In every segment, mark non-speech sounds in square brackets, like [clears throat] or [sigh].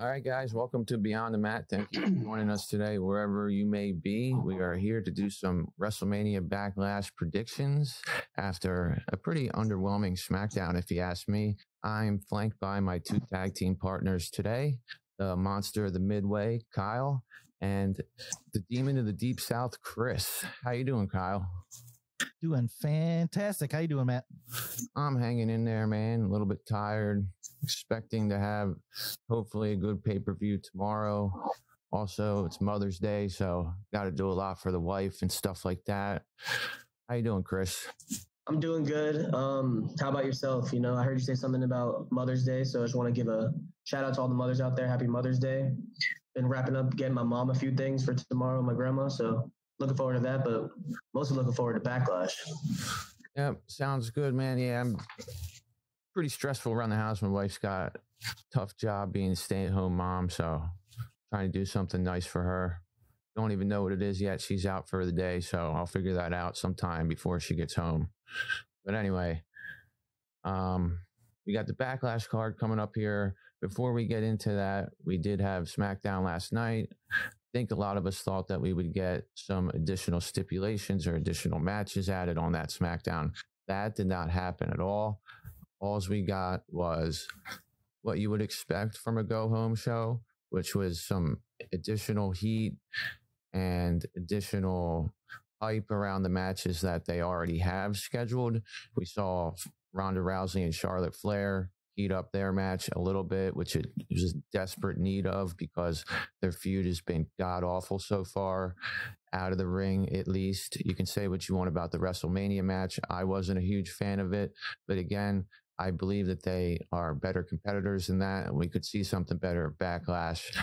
All right, guys, welcome to Beyond the Mat. Thank you for joining us today, wherever you may be. We are here to do some WrestleMania Backlash predictions after a pretty underwhelming SmackDown, if you ask me. I'm flanked by my two tag team partners today the monster of the Midway, Kyle, and the demon of the Deep South, Chris. How you doing, Kyle? Doing fantastic. How you doing, Matt? I'm hanging in there, man. A little bit tired. Expecting to have hopefully a good pay per view tomorrow. Also, it's Mother's Day, so got to do a lot for the wife and stuff like that. How you doing, Chris? I'm doing good. Um, how about yourself? You know, I heard you say something about Mother's Day, so I just want to give a shout out to all the mothers out there. Happy Mother's Day. Been wrapping up, getting my mom a few things for tomorrow, my grandma. So looking forward to that, but mostly looking forward to backlash. Yeah, sounds good, man. Yeah, I'm pretty stressful around the house. My wife's got tough job being a stay at home mom, so trying to do something nice for her. Don't even know what it is yet. She's out for the day, so I'll figure that out sometime before she gets home. But anyway, um, we got the backlash card coming up here. Before we get into that, we did have SmackDown last night. Think a lot of us thought that we would get some additional stipulations or additional matches added on that SmackDown. That did not happen at all. All we got was what you would expect from a go home show, which was some additional heat and additional hype around the matches that they already have scheduled. We saw Ronda Rousey and Charlotte Flair heat up their match a little bit, which it was desperate need of because their feud has been god awful so far. Out of the ring, at least. You can say what you want about the WrestleMania match. I wasn't a huge fan of it. But again, I believe that they are better competitors than that. And we could see something better backlash.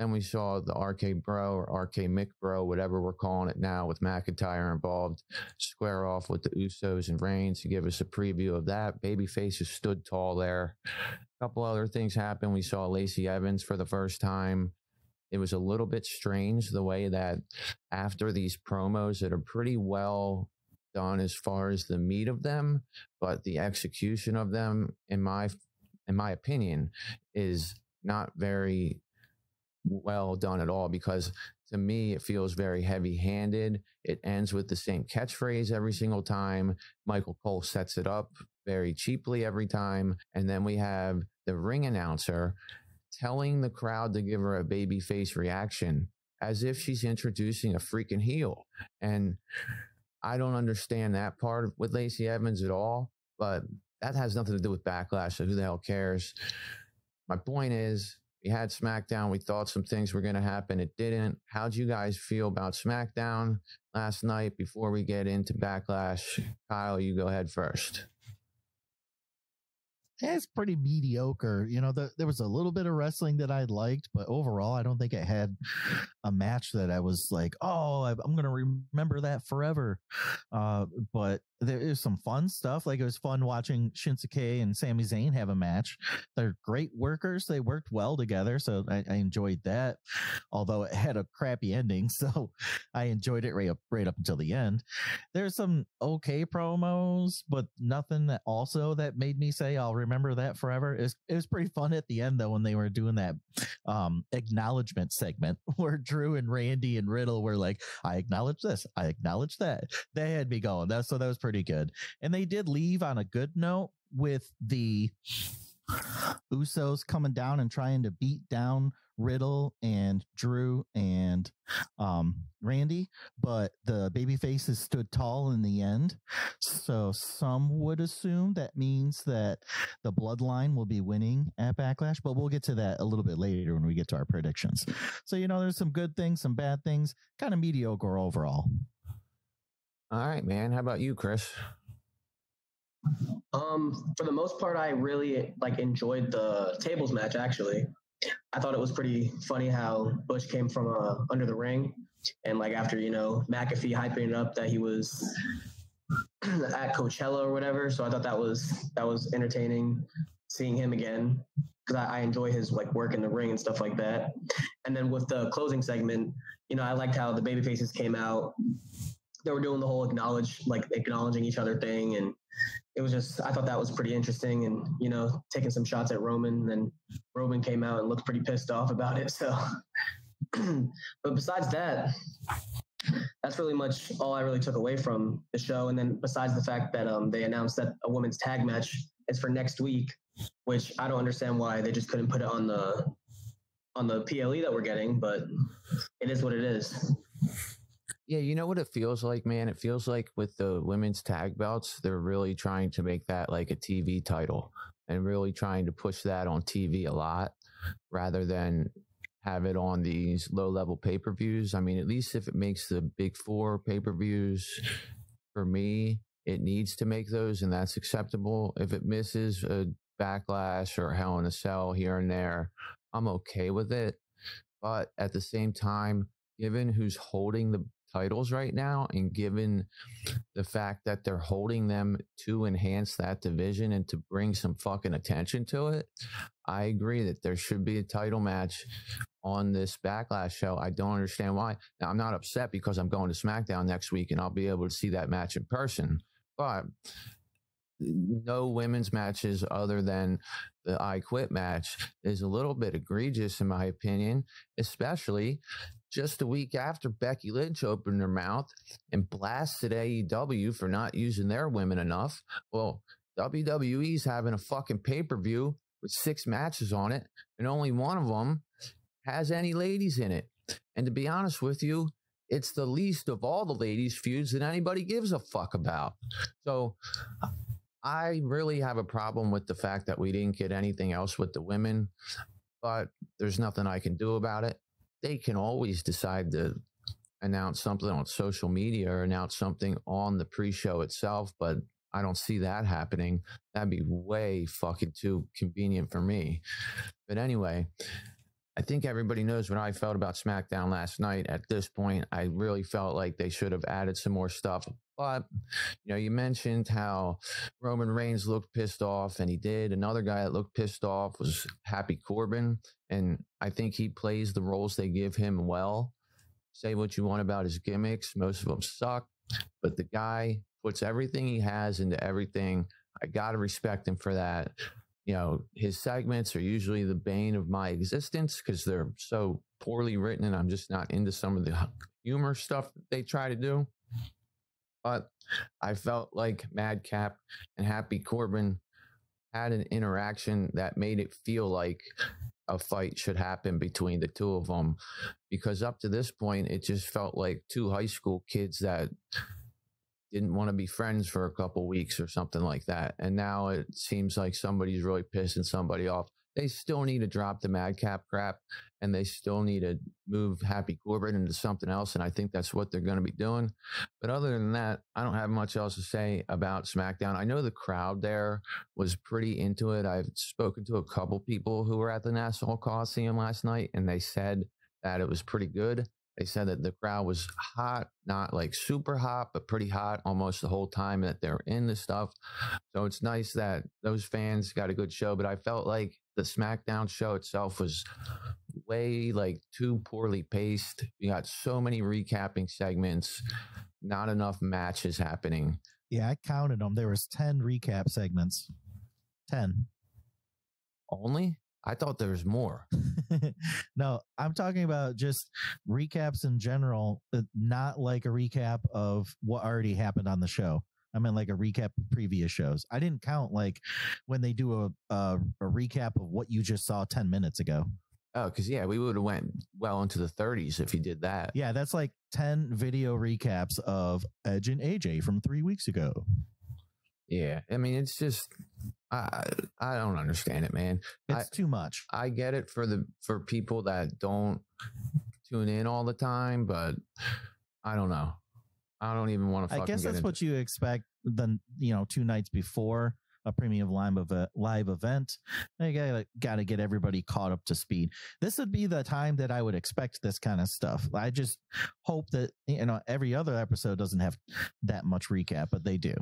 Then we saw the RK Bro or RK Mick Bro, whatever we're calling it now, with McIntyre involved, square off with the Usos and Reigns to give us a preview of that. Babyface has stood tall there. A couple other things happened. We saw Lacey Evans for the first time. It was a little bit strange the way that after these promos that are pretty well done as far as the meat of them, but the execution of them, in my in my opinion, is not very well done at all because to me it feels very heavy handed. It ends with the same catchphrase every single time. Michael Cole sets it up very cheaply every time. And then we have the ring announcer telling the crowd to give her a baby face reaction as if she's introducing a freaking heel. And I don't understand that part with Lacey Evans at all, but that has nothing to do with backlash. So who the hell cares? My point is, we had SmackDown. We thought some things were going to happen. It didn't. How'd you guys feel about SmackDown last night before we get into Backlash? Kyle, you go ahead first. it's pretty mediocre. You know, the, there was a little bit of wrestling that I liked, but overall, I don't think it had a match that I was like, oh, I'm going to remember that forever. Uh, but there is some fun stuff. Like it was fun watching Shinsuke and Sami Zayn have a match. They're great workers. They worked well together. So I, I enjoyed that, although it had a crappy ending. [laughs] So I enjoyed it right up, right up until the end. There's some okay promos, but nothing that also that made me say, I'll remember that forever. It was, it was pretty fun at the end though, when they were doing that, um, acknowledgement segment [laughs] where Drew and Randy and Riddle were like, I acknowledge this. I acknowledge that. They had me going. That, so that was pretty pretty good. And they did leave on a good note with the Usos coming down and trying to beat down Riddle and Drew and um, Randy, but the baby faces stood tall in the end. So some would assume that means that the bloodline will be winning at Backlash, but we'll get to that a little bit later when we get to our predictions. So, you know, there's some good things, some bad things, kind of mediocre overall. All right, man. How about you, Chris? Um, for the most part, I really like enjoyed the tables match. Actually, I thought it was pretty funny how Butch came from uh, under the ring, and like after you know McAfee hyping it up that he was [clears throat] at Coachella or whatever. So I thought that was that was entertaining seeing him again because I, I, enjoy his like work in the ring and stuff like that. And then with the closing segment, you know, I liked how the baby faces came out they were doing the whole acknowledge like acknowledging each other thing and it was just I thought that was pretty interesting, and you know, taking some shots at Roman. And Roman came out and looked pretty pissed off about it. So, [clears throat] but besides that, that's really much all I really took away from the show. And then besides the fact that um, they announced that a women's tag match is for next week, which I don't understand why they just couldn't put it on the on the PLE that we're getting, but it is what it is. Yeah, you know what it feels like, man? It feels like with the women's tag belts, they're really trying to make that like a TV title and really trying to push that on TV a lot rather than have it on these low level pay per views. I mean, at least if it makes the big four pay per views for me, it needs to make those and that's acceptable. If it misses a backlash or hell in a cell here and there, I'm okay with it. But at the same time, given who's holding the titles right now and given the fact that they're holding them to enhance that division and to bring some fucking attention to it, I agree that there should be a title match on this backlash show. I don't understand why. Now, I'm not upset because I'm going to SmackDown next week and I'll be able to see that match in person, but no women's matches other than the I Quit match is a little bit egregious, in my opinion, especially just a week after Becky Lynch opened her mouth and blasted AEW for not using their women enough. Well, WWE's having a fucking pay per view with six matches on it, and only one of them has any ladies in it. And to be honest with you, it's the least of all the ladies' feuds that anybody gives a fuck about. So I really have a problem with the fact that we didn't get anything else with the women, but there's nothing I can do about it. They can always decide to announce something on social media or announce something on the pre show itself, but I don't see that happening. That'd be way fucking too convenient for me. But anyway, I think everybody knows what I felt about SmackDown last night. At this point, I really felt like they should have added some more stuff. But, you know, you mentioned how Roman Reigns looked pissed off, and he did. Another guy that looked pissed off was Happy Corbin. And I think he plays the roles they give him well. Say what you want about his gimmicks, most of them suck. But the guy puts everything he has into everything. I got to respect him for that. You know, his segments are usually the bane of my existence because they're so poorly written and I'm just not into some of the humor stuff that they try to do. But I felt like Madcap and Happy Corbin had an interaction that made it feel like a fight should happen between the two of them because up to this point it just felt like two high school kids that didn't want to be friends for a couple weeks or something like that. And now it seems like somebody's really pissing somebody off. They still need to drop the madcap crap and they still need to move Happy Corbin into something else. And I think that's what they're going to be doing. But other than that, I don't have much else to say about SmackDown. I know the crowd there was pretty into it. I've spoken to a couple people who were at the Nassau Coliseum last night and they said that it was pretty good. They said that the crowd was hot, not like super hot, but pretty hot almost the whole time that they're in the stuff. So it's nice that those fans got a good show. But I felt like the SmackDown show itself was way like too poorly paced. We got so many recapping segments, not enough matches happening. Yeah, I counted them. There was 10 recap segments. 10. Only? I thought there was more. [laughs] no, I'm talking about just recaps in general, uh, not like a recap of what already happened on the show. I meant like a recap of previous shows. I didn't count like when they do a a, a recap of what you just saw 10 minutes ago. Oh, because yeah, we would have went well into the 30s if you did that. Yeah, that's like 10 video recaps of Edge and AJ from three weeks ago. Yeah, I mean, it's just I I don't understand it, man. It's I, too much. I get it for the for people that don't tune in all the time, but I don't know. I don't even want to. I guess that's what you expect. Then you know, two nights before a premium live event, live event, you gotta gotta get everybody caught up to speed. This would be the time that I would expect this kind of stuff. I just hope that you know every other episode doesn't have that much recap, but they do.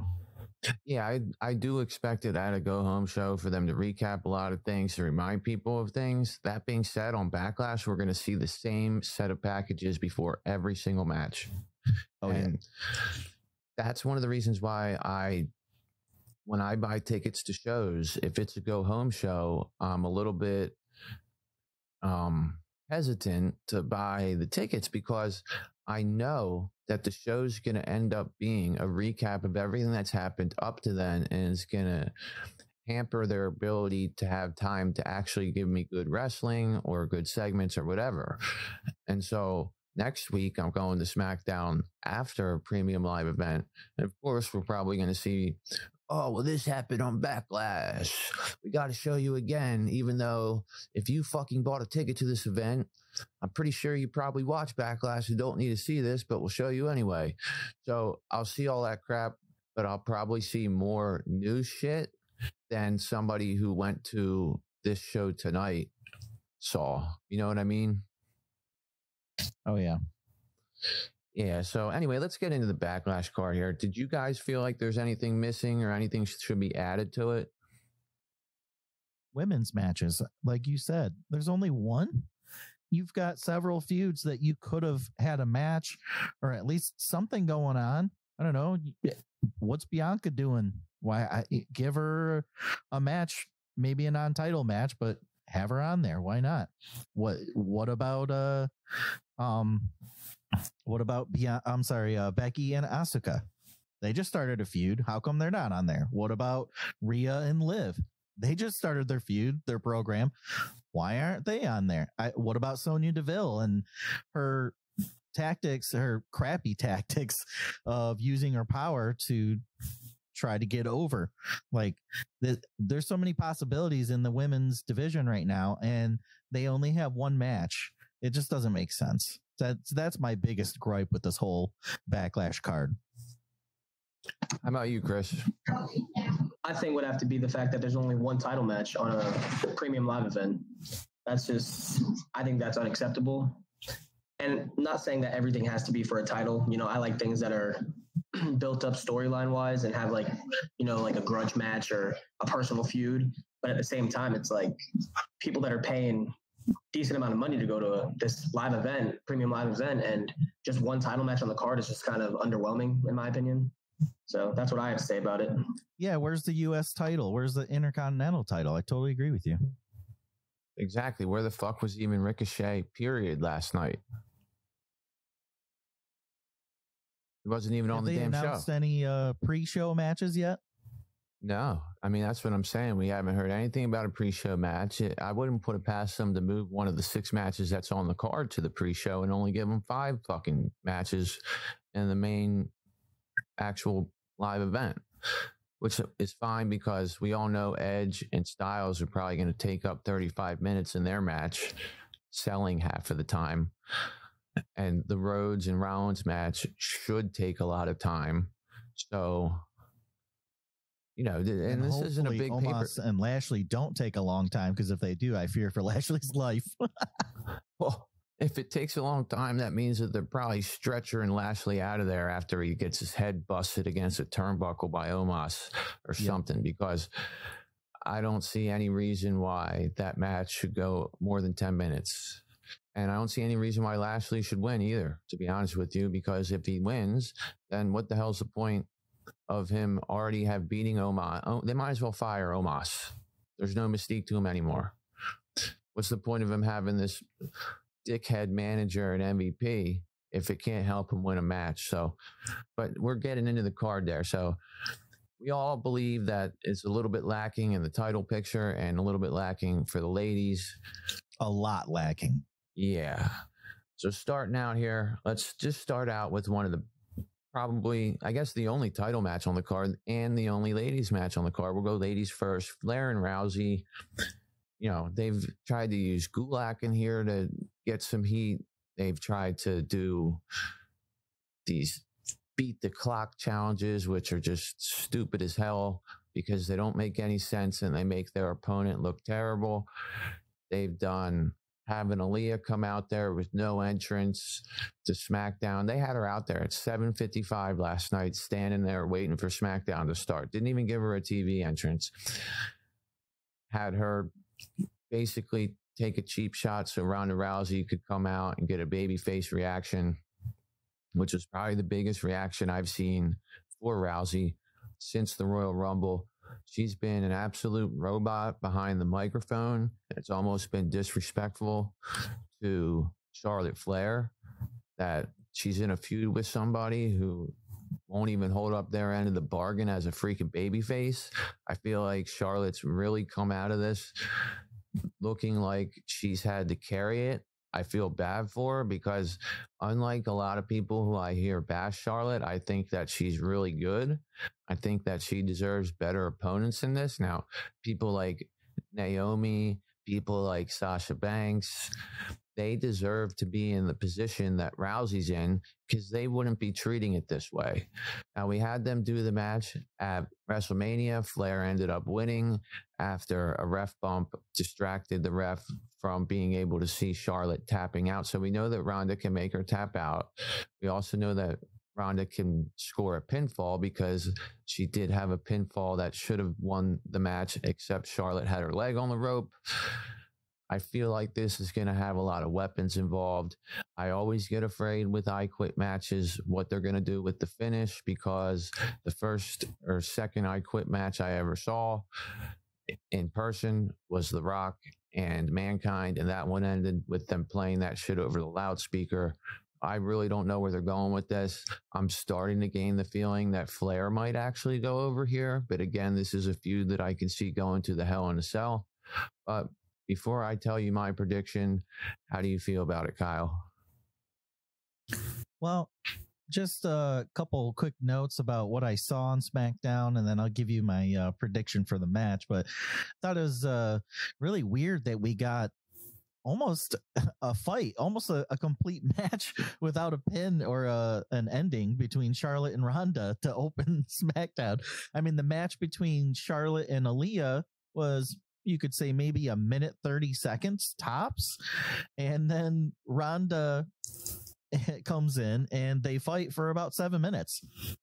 Yeah, I I do expect it at a go home show for them to recap a lot of things to remind people of things. That being said, on Backlash, we're going to see the same set of packages before every single match. Oh yeah. that's one of the reasons why I when I buy tickets to shows, if it's a go home show, I'm a little bit um, hesitant to buy the tickets because I know that the show's going to end up being a recap of everything that's happened up to then, and it's going to hamper their ability to have time to actually give me good wrestling or good segments or whatever. And so next week, I'm going to SmackDown after a premium live event. And of course, we're probably going to see oh, well, this happened on Backlash. We got to show you again, even though if you fucking bought a ticket to this event, I'm pretty sure you probably watch Backlash and don't need to see this, but we'll show you anyway. So I'll see all that crap, but I'll probably see more new shit than somebody who went to this show tonight saw. You know what I mean? Oh, yeah. Yeah. So anyway, let's get into the backlash card here. Did you guys feel like there's anything missing or anything should be added to it? Women's matches, like you said, there's only one. You've got several feuds that you could have had a match or at least something going on. I don't know. What's Bianca doing? Why I, give her a match, maybe a non-title match, but have her on there. Why not? What what about uh um what about Beyond, I'm sorry, uh, Becky and Asuka? They just started a feud. How come they're not on there? What about Rhea and Liv? They just started their feud, their program. Why aren't they on there? I, what about Sonya Deville and her tactics, her crappy [laughs] tactics of using her power to try to get over? Like, th- there's so many possibilities in the women's division right now, and they only have one match. It just doesn't make sense. That's that's my biggest gripe with this whole backlash card. How about you, Chris? I think would have to be the fact that there's only one title match on a premium live event. That's just I think that's unacceptable. And not saying that everything has to be for a title. You know, I like things that are [clears throat] built up storyline wise and have like, you know, like a grudge match or a personal feud. But at the same time, it's like people that are paying decent amount of money to go to this live event, premium live event, and just one title match on the card is just kind of underwhelming, in my opinion. So that's what I have to say about it. Yeah, where's the U.S. title? Where's the Intercontinental title? I totally agree with you. Exactly. Where the fuck was even Ricochet? Period. Last night. He wasn't even Have on the they damn announced show. any uh, pre-show matches yet? No, I mean that's what I'm saying. We haven't heard anything about a pre-show match. It, I wouldn't put it past them to move one of the six matches that's on the card to the pre-show and only give them five fucking matches in the main actual live event, which is fine because we all know Edge and Styles are probably going to take up 35 minutes in their match, selling half of the time, and the Rhodes and Rollins match should take a lot of time. So you know, th- and, this isn't a big paper. And Lashley don't take a long time because if they do, I fear for [laughs] Lashley's life. Well, if it takes a long time, that means that they're probably stretchering Lashley out of there after he gets his head busted against a turnbuckle by Omos or something, because I don't see any reason why that match should go more than 10 minutes. And I don't see any reason why Lashley should win either, to be honest with you, because if he wins, then what the hell's the point of him already have beating Omos? Oh, they might as well fire Omos. There's no mystique to him anymore. What's the point of him having this dickhead manager and MVP if it can't help him win a match? So, but we're getting into the card there. So, we all believe that it's a little bit lacking in the title picture and a little bit lacking for the ladies. a lot lacking. Yeah. So starting out here, let's just start out with one of the probably, I guess, the only title match on the card and the only ladies match on the card. We'll go ladies first. Flair and Rousey. You know, they've tried to use Gulak in here to get some heat. They've tried to do these beat the clock challenges, which are just stupid as hell because they don't make any sense and they make their opponent look terrible. They've done having Aliyah come out there with no entrance to SmackDown. They had her out there at 7:55 last night, standing there waiting for SmackDown to start. Didn't even give her a TV entrance. Had her basically take a cheap shot so Ronda Rousey could come out and get a babyface reaction, which was probably the biggest reaction I've seen for Rousey since the Royal Rumble. She's been an absolute robot behind the microphone. It's almost been disrespectful to Charlotte Flair that she's in a feud with somebody who won't even hold up their end of the bargain as a freaking babyface. I feel like Charlotte's really come out of this looking like she's had to carry it. I feel bad for her because, unlike a lot of people who I hear bash Charlotte, I think that she's really good. I think that she deserves better opponents in this. Now, people like Naomi, people like Sasha Banks, they deserve to be in the position that Rousey's in because they wouldn't be treating it this way. Now, we had them do the match at WrestleMania. Flair ended up winning after a ref bump distracted the ref from being able to see Charlotte tapping out. So we know that Ronda can make her tap out. We also know that Ronda can score a pinfall because she did have a pinfall that should have won the match, except Charlotte had her leg on the rope. I feel like this is going to have a lot of weapons involved. I always get afraid with I Quit matches what they're going to do with the finish because the first or second I Quit match I ever saw in person was The Rock and Mankind, and that one ended with them playing that shit over the loudspeaker. I really don't know where they're going with this. I'm starting to gain the feeling that Flair might actually go over here, but again, this is a feud that I can see going to the Hell in a Cell. But before I tell you my prediction, how do you feel about it, Kyle? Well, just a couple quick notes about what I saw on SmackDown, and then I'll give you my uh, prediction for the match. But I thought it was uh, really weird that we got almost [laughs] a fight, almost a, a complete [laughs] match without a pin or a, an ending between Charlotte and Ronda to [laughs] open SmackDown. I mean, the match between Charlotte and Aliyah was you could say maybe a minute 30 seconds tops. And then Ronda [laughs] comes in and they fight for about seven minutes.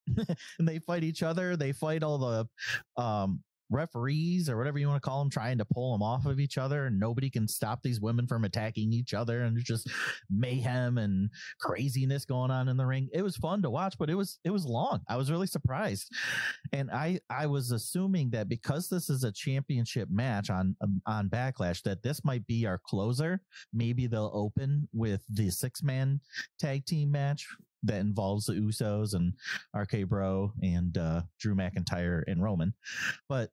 [laughs] And they fight each other. They fight all the um referees or whatever you want to call them trying to pull them off of each other and nobody can stop these women from attacking each other and there's just mayhem and craziness going on in the ring. It was fun to watch but it was it was long. I was really surprised. And i i was assuming that because this is a championship match on um, on backlash that this might be our closer. Maybe they'll open with the six man tag team match that involves the Usos and RK Bro and uh, Drew McIntyre and Roman. But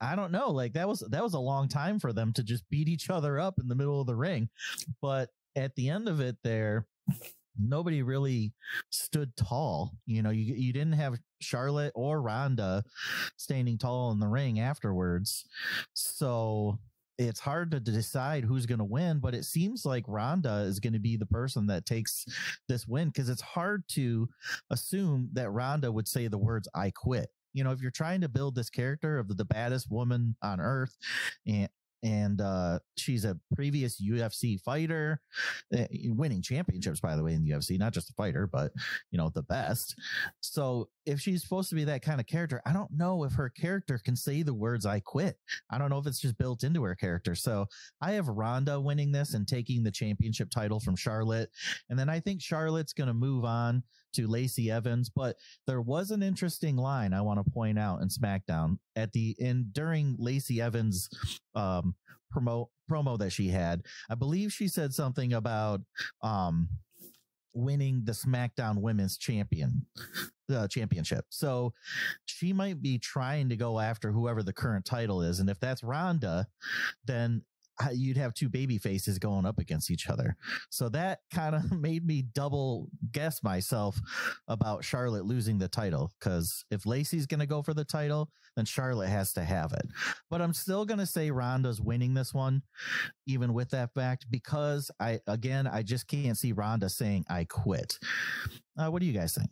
I don't know. Like that was that was a long time for them to just beat each other up in the middle of the ring. But at the end of it, there nobody really stood tall. You know, you you didn't have Charlotte or Ronda standing tall in the ring afterwards. So it's hard to decide who's going to win, but it seems like Ronda is going to be the person that takes this win because it's hard to assume that Ronda would say the words "I quit." You know, if you're trying to build this character of the, the baddest woman on earth, and and uh, she's a previous UFC fighter, uh, winning championships, by the way, in the UFC, not just a fighter, but you know the best. So if she's supposed to be that kind of character, I don't know if her character can say the words "I quit." I don't know if it's just built into her character. So I have Ronda winning this and taking the championship title from Charlotte, and then I think Charlotte's going to move on to Lacey Evans. But there was an interesting line I want to point out in SmackDown at the end during Lacey Evans' um, promo promo that she had. I believe she said something about um, winning the SmackDown Women's Champion uh, championship. So she might be trying to go after whoever the current title is, and if that's Ronda, then you'd have two baby faces going up against each other. So that [laughs] kind of made me double guess myself about Charlotte losing the title. Cause if Lacey's going to go for the title, then Charlotte has to have it. But I'm still going to say Ronda's winning this one, even with that fact, because I, again, I just can't see Ronda saying, I quit. Uh, what do you guys think?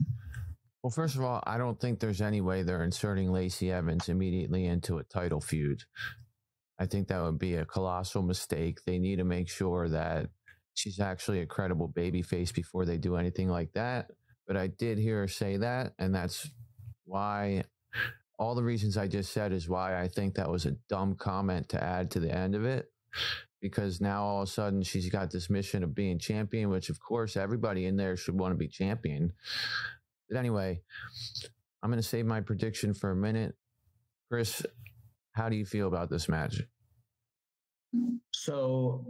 Well, first of all, I don't think there's any way they're inserting Lacey Evans immediately into a title feud. I think that would be a colossal mistake. They need to make sure that she's actually a credible baby face before they do anything like that. But I did hear her say that, and that's why all the reasons I just said is why I think that was a dumb comment to add to the end of it. Because now all of a sudden she's got this mission of being champion, which of course everybody in there should want to be champion. But anyway, I'm going to save my prediction for a minute. Chris, how do you feel about this match? So,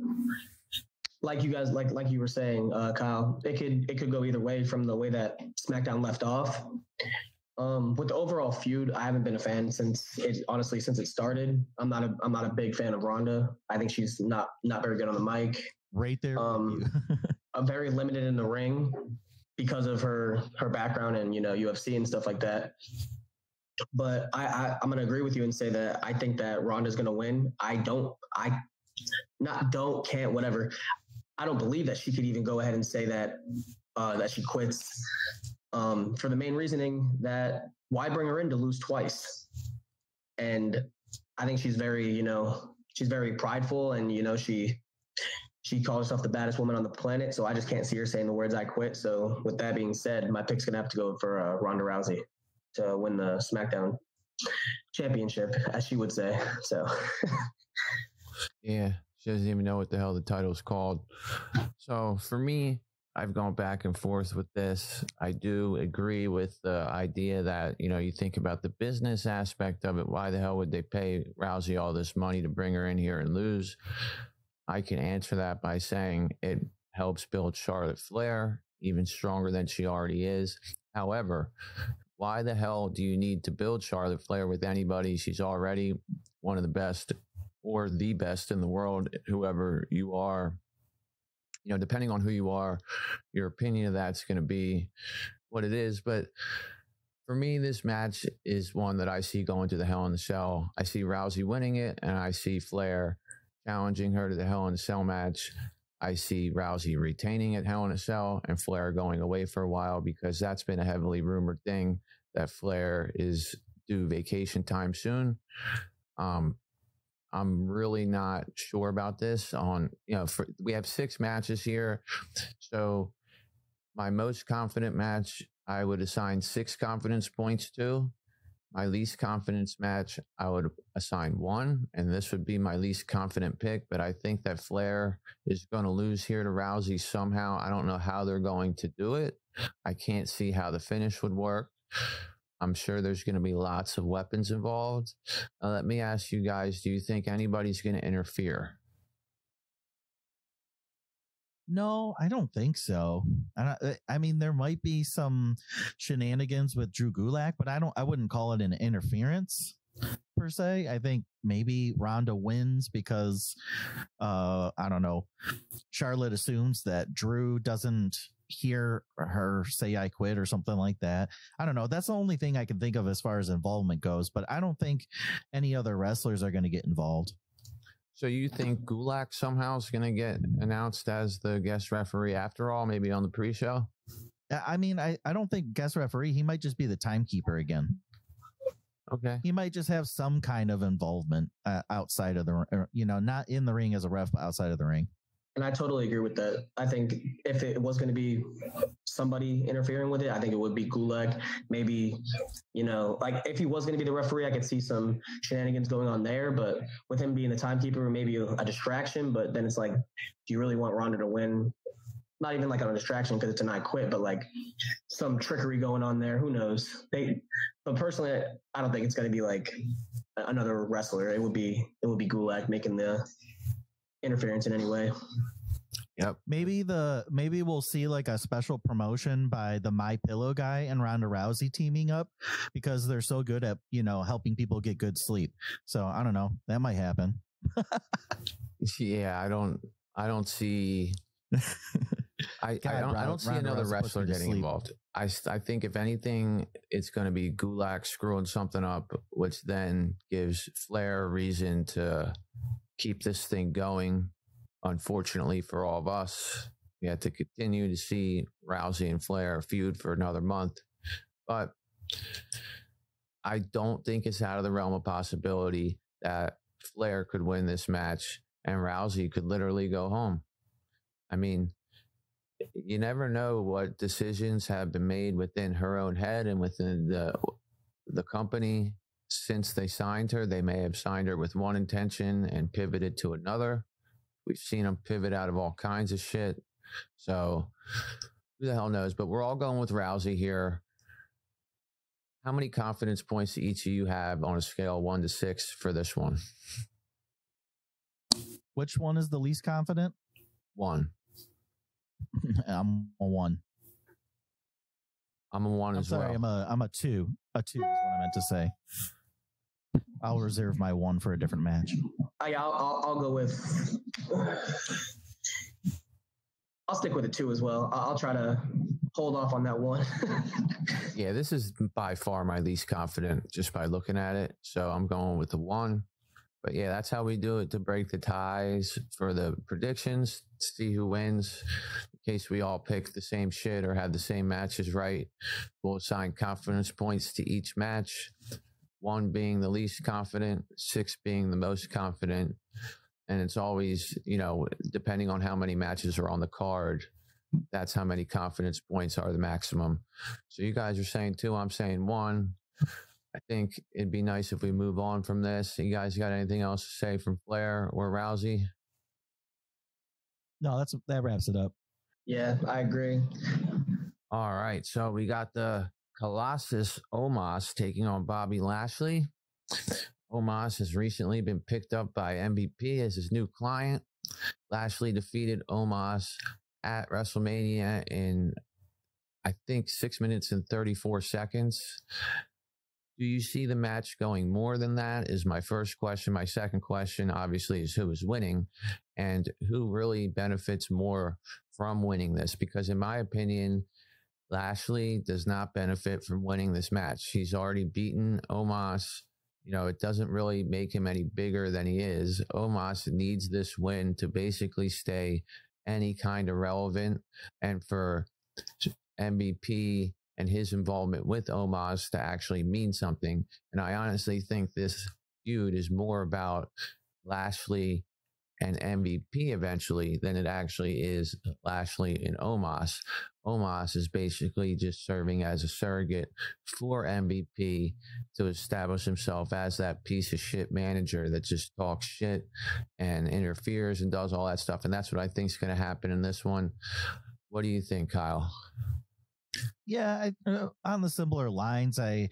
like you guys, like like you were saying, uh, Kyle, it could it could go either way from the way that SmackDown left off. Um, with the overall feud, I haven't been a fan since it honestly since it started. I'm not a I'm not a big fan of Ronda. I think she's not not very good on the mic. Right there. Um, [laughs] I'm very limited in the ring because of her her background and you know UFC and stuff like that. But I, I I'm gonna agree with you and say that I think that Ronda's gonna win. I don't I not don't can't whatever. I don't believe that she could even go ahead and say that uh, that she quits um, for the main reasoning that why bring her in to lose twice? And I think she's very, you know, she's very prideful and, you know, she, she calls herself the baddest woman on the planet. So I just can't see her saying the words I quit. So with that being said, my pick's to have to go for uh, Ronda Rousey to win the SmackDown championship, as she would say. So. yeah. She doesn't even know what the hell the title is called. So for me, I've gone back and forth with this. I do agree with the idea that, you know, you think about the business aspect of it. Why the hell would they pay Rousey all this money to bring her in here and lose? I can answer that by saying it helps build Charlotte Flair even stronger than she already is. However, why the hell do you need to build Charlotte Flair with anybody? She's already one of the best or the best in the world, whoever you are you know, depending on who you are, your opinion of that's going to be what it is. But for me, this match is one that I see going to the Hell in the Cell. I see Rousey winning it, and I see Flair challenging her to the Hell in the Cell match. I see Rousey retaining at Hell in a Cell and Flair going away for a while because that's been a heavily rumored thing that Flair is due vacation time soon. Um, I'm really not sure about this. On you know, for, we have six matches here, so my most confident match I would assign six confidence points to. My least confidence match I would assign one, and this would be my least confident pick. But I think that Flair is going to lose here to Rousey somehow. I don't know how they're going to do it. I can't see how the finish would work. I'm sure there's going to be lots of weapons involved. Uh, let me ask you guys do you think anybody's going to interfere? No, I don't think so. I, uh, I mean, there might be some shenanigans with Drew Gulak, but I don't. I wouldn't call it an interference per se. I think maybe Ronda wins because, uh, I don't know. Charlotte assumes that Drew doesn't hear her say I quit or something like that. I don't know. That's the only thing I can think of as far as involvement goes, but I don't think any other wrestlers are going to get involved. So you think Gulak somehow is going to get announced as the guest referee after all, maybe on the pre-show? I mean, I, I don't think guest referee. He might just be the timekeeper again. Okay. He might just have some kind of involvement uh, outside of the, you know, not in the ring as a ref, but outside of the ring. And I totally agree with that. I think if it was going to be somebody interfering with it, I think it would be Gulak. Maybe, you know, like if he was going to be the referee, I could see some shenanigans going on there. But with him being the timekeeper, maybe a, distraction. But then it's like, do you really want Ronda to win? Not even like on a distraction because it's a not quit, but like some trickery going on there. Who knows? They, but personally, I don't think it's going to be like another wrestler. It would be it would be Gulak making the interference in any way. Yep. Maybe the maybe we'll see like a special promotion by the My Pillow guy and Ronda Rousey teaming up because they're so good at you know helping people get good sleep. So I don't know that might happen. yeah, I don't. I don't see. [laughs] I, God, I don't. I don't see Ronda another wrestler getting involved. I I think if anything, it's going to be Gulak screwing something up, which then gives Flair a reason to keep this thing going. Unfortunately for all of us, we had to continue to see Rousey and Flair feud for another month. But I don't think it's out of the realm of possibility that Flair could win this match and Rousey could literally go home. I mean, you never know what decisions have been made within her own head and within the the company since they signed her, they may have signed her with one intention and pivoted to another. We've seen them pivot out of all kinds of shit. So who the hell knows? But we're all going with Rousey here. How many confidence points do each of you have on a scale of one to six for this one? Which one is the least confident? One. [laughs] I'm a one. I'm a one I'm as sorry, well. I'm a I'm a two. A two is what I meant to say. I'll reserve my one for a different match. I, I'll, I'll, I'll go with. I'll stick with a two as well. I'll, I'll try to hold off on that one. [laughs] Yeah, this is by far my least confident just by looking at it. So I'm going with the one. But yeah, that's how we do it to break the ties for the predictions, see who wins. In case we all pick the same shit or have the same matches right, we'll assign confidence points to each match. One being the least confident, six being the most confident. And it's always, you know, depending on how many matches are on the card, that's how many confidence points are the maximum. So you guys are saying two, I'm saying one. I think it'd be nice if we move on from this. You guys got anything else to say from Flair or Rousey? No, that's that wraps it up. yeah, I agree. All right. So we got the Colossus Omos taking on Bobby Lashley. Omos has recently been picked up by MVP as his new client. Lashley defeated Omos at WrestleMania in, I think, six minutes and 34 seconds. Do you see the match going more than that? Is my first question. My second question, obviously, is who is winning and who really benefits more from winning this? Because, in my opinion, Lashley does not benefit from winning this match. He's already beaten Omos. You know, it doesn't really make him any bigger than he is. Omos needs this win to basically stay any kind of relevant and for MVP and his involvement with Omos to actually mean something. And I honestly think this feud is more about Lashley and MVP eventually than it actually is uh, Lashley and Omos. Omos is basically just serving as a surrogate for MVP to establish himself as that piece of shit manager that just talks shit and interferes and does all that stuff. And that's what I think is going to happen in this one. What do you think, Kyle? Yeah, I, on the similar lines, I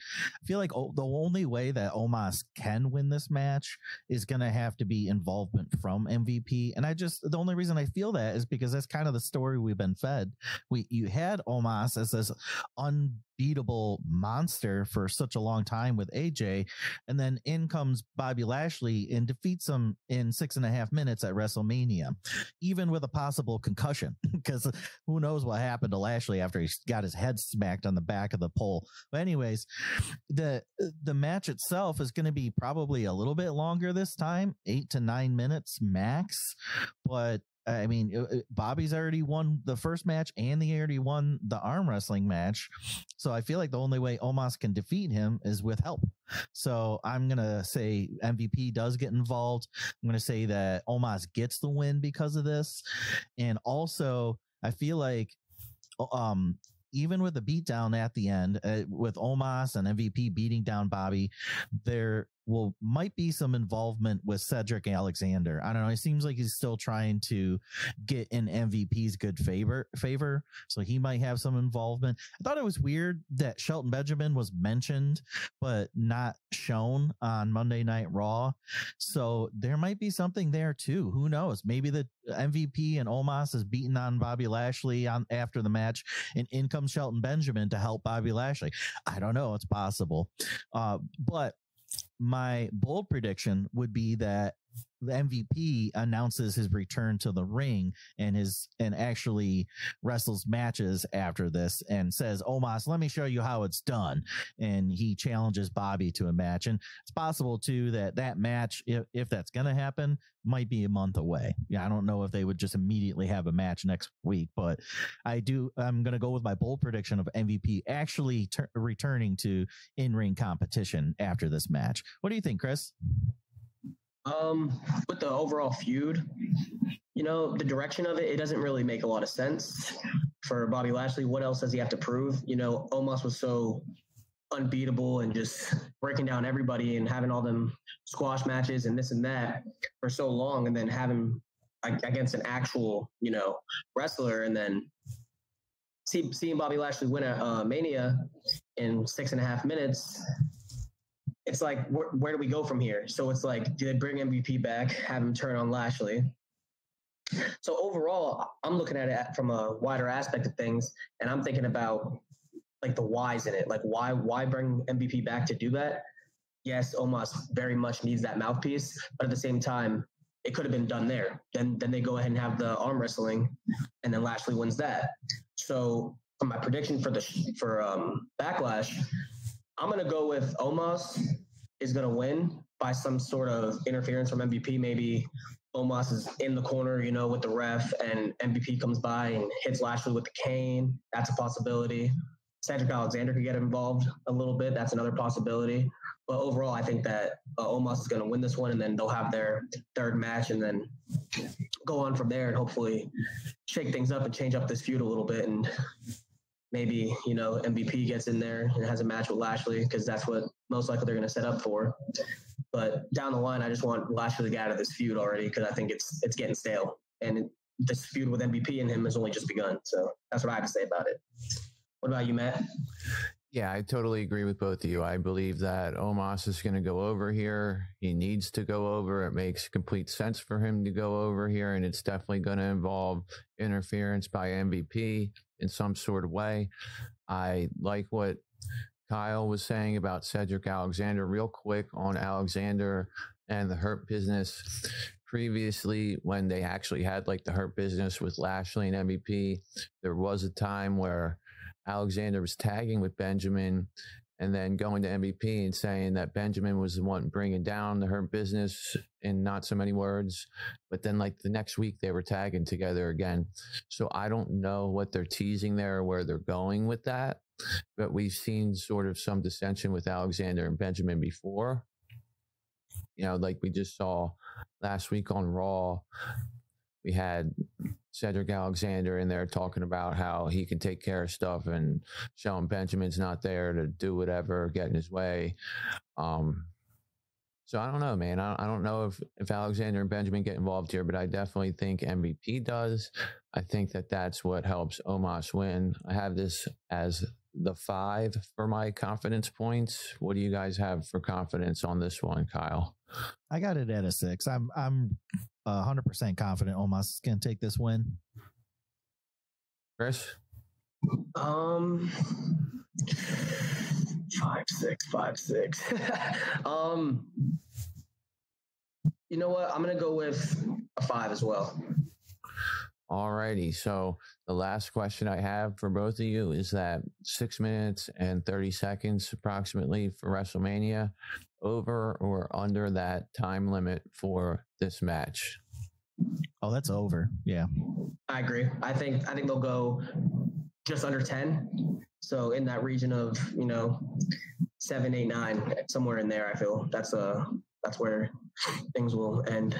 feel like o- the only way that Omos can win this match is going to have to be involvement from MVP. And I just, the only reason I feel that is because that's kind of the story we've been fed. We, you had Omos as this unbeatable monster for such a long time with AJ. And then in comes Bobby Lashley and defeats him in six and a half minutes at WrestleMania, even with a possible concussion, [laughs] because who knows what happened to Lashley after he got his head smacked on the back of the pole. But anyways, the the match itself is going to be probably a little bit longer this time, 8 to 9 minutes max, but I mean, uh, uh, Bobby's already won the first match and he already won the arm wrestling match. So I feel like the only way Omos can defeat him is with help. So I'm going to say MVP does get involved. I'm going to say that Omos gets the win because of this. And also, I feel like um even with the beatdown at the end uh, with Omos and MVP beating down Bobby, there will might be some involvement with Cedric Alexander. I don't know. It seems like he's still trying to get in MVP's good favor favor, so he might have some involvement. I thought it was weird that Shelton Benjamin was mentioned but not shown on Monday Night Raw. So there might be something there too. Who knows? Maybe the MVP and Omos is beating on Bobby Lashley on after the match, and in comes Shelton Benjamin to help Bobby Lashley. I don't know. It's possible. Uh, but my bold prediction would be that the MVP announces his return to the ring and his and actually wrestles matches after this and says, Omos, let me show you how it's done. And he challenges Bobby to a match. And it's possible too that that match, if, if that's going to happen, might be a month away. Yeah, I don't know if they would just immediately have a match next week, but I do. I'm going to go with my bold prediction of MVP actually ter- returning to in ring competition after this match. What do you think, Chris? Um, with the overall feud, you know, the direction of it, it doesn't really make a lot of sense for Bobby Lashley. What else does he have to prove? You know, Omos was so unbeatable and just breaking down everybody and having all them squash matches and this and that for so long, and then having against an actual, you know, wrestler, and then see, seeing Bobby Lashley win a uh, Mania in six and a half minutes, it's like, where, where do we go from here? So it's like, do they bring MVP back, have him turn on Lashley? So overall, I'm looking at it from a wider aspect of things, and I'm thinking about like the whys in it. Like, why why bring MVP back to do that? Yes, Omos very much needs that mouthpiece, but at the same time, it could have been done there. Then then they go ahead and have the arm wrestling, and then Lashley wins that. So my prediction for the for um, Backlash, I'm gonna go with Omos is gonna win by some sort of interference from MVP. Maybe Omos is in the corner, you know, with the ref, and MVP comes by and hits Lashley with the cane. That's a possibility. Cedric Alexander could get involved a little bit. That's another possibility. But overall, I think that uh, Omos is going to win this one, and then they'll have their third match, and then go on from there, and hopefully shake things up and change up this feud a little bit, and maybe you know MVP gets in there and has a match with Lashley because that's what most likely they're going to set up for. But down the line, I just want Lashley to get out of this feud already because I think it's it's getting stale, and this feud with MVP and him has only just begun. So that's what I have to say about it. What about you, Matt? Yeah, I totally agree with both of you. I believe that Omos is going to go over here. He needs to go over. It makes complete sense for him to go over here, and it's definitely going to involve interference by MVP in some sort of way. I like what Kyle was saying about Cedric Alexander. Real quick on Alexander and the Hurt business. Previously, when they actually had like the Hurt business with Lashley and MVP, there was a time where Alexander was tagging with Benjamin and then going to MVP and saying that Benjamin was the one bringing down the Hurt business in not so many words. But then, like the next week, they were tagging together again. So I don't know what they're teasing there or where they're going with that. But we've seen sort of some dissension with Alexander and Benjamin before. You know, like we just saw last week on Raw we had Cedric Alexander in there talking about how he can take care of stuff and Shelton Benjamin's not there to do whatever, get in his way. Um, so I don't know, man. I, I don't know if, if Alexander and Benjamin get involved here, but I definitely think MVP does. I think that that's what helps Omos win. I have this as the five for my confidence points. What do you guys have for confidence on this one, Kyle? I got it at a six. I'm I'm hundred percent confident Omos is going to take this win. Chris, um, five six five six. [laughs] um, you know what? I'm going to go with a five as well. All righty. So the last question I have for both of you is that six minutes and 30 seconds approximately for WrestleMania over or under that time limit for this match? Oh, that's over. Yeah. I agree. I think I think they'll go just under 10. So in that region of, you know, seven, eight, nine, somewhere in there, I feel that's uh that's where things will end.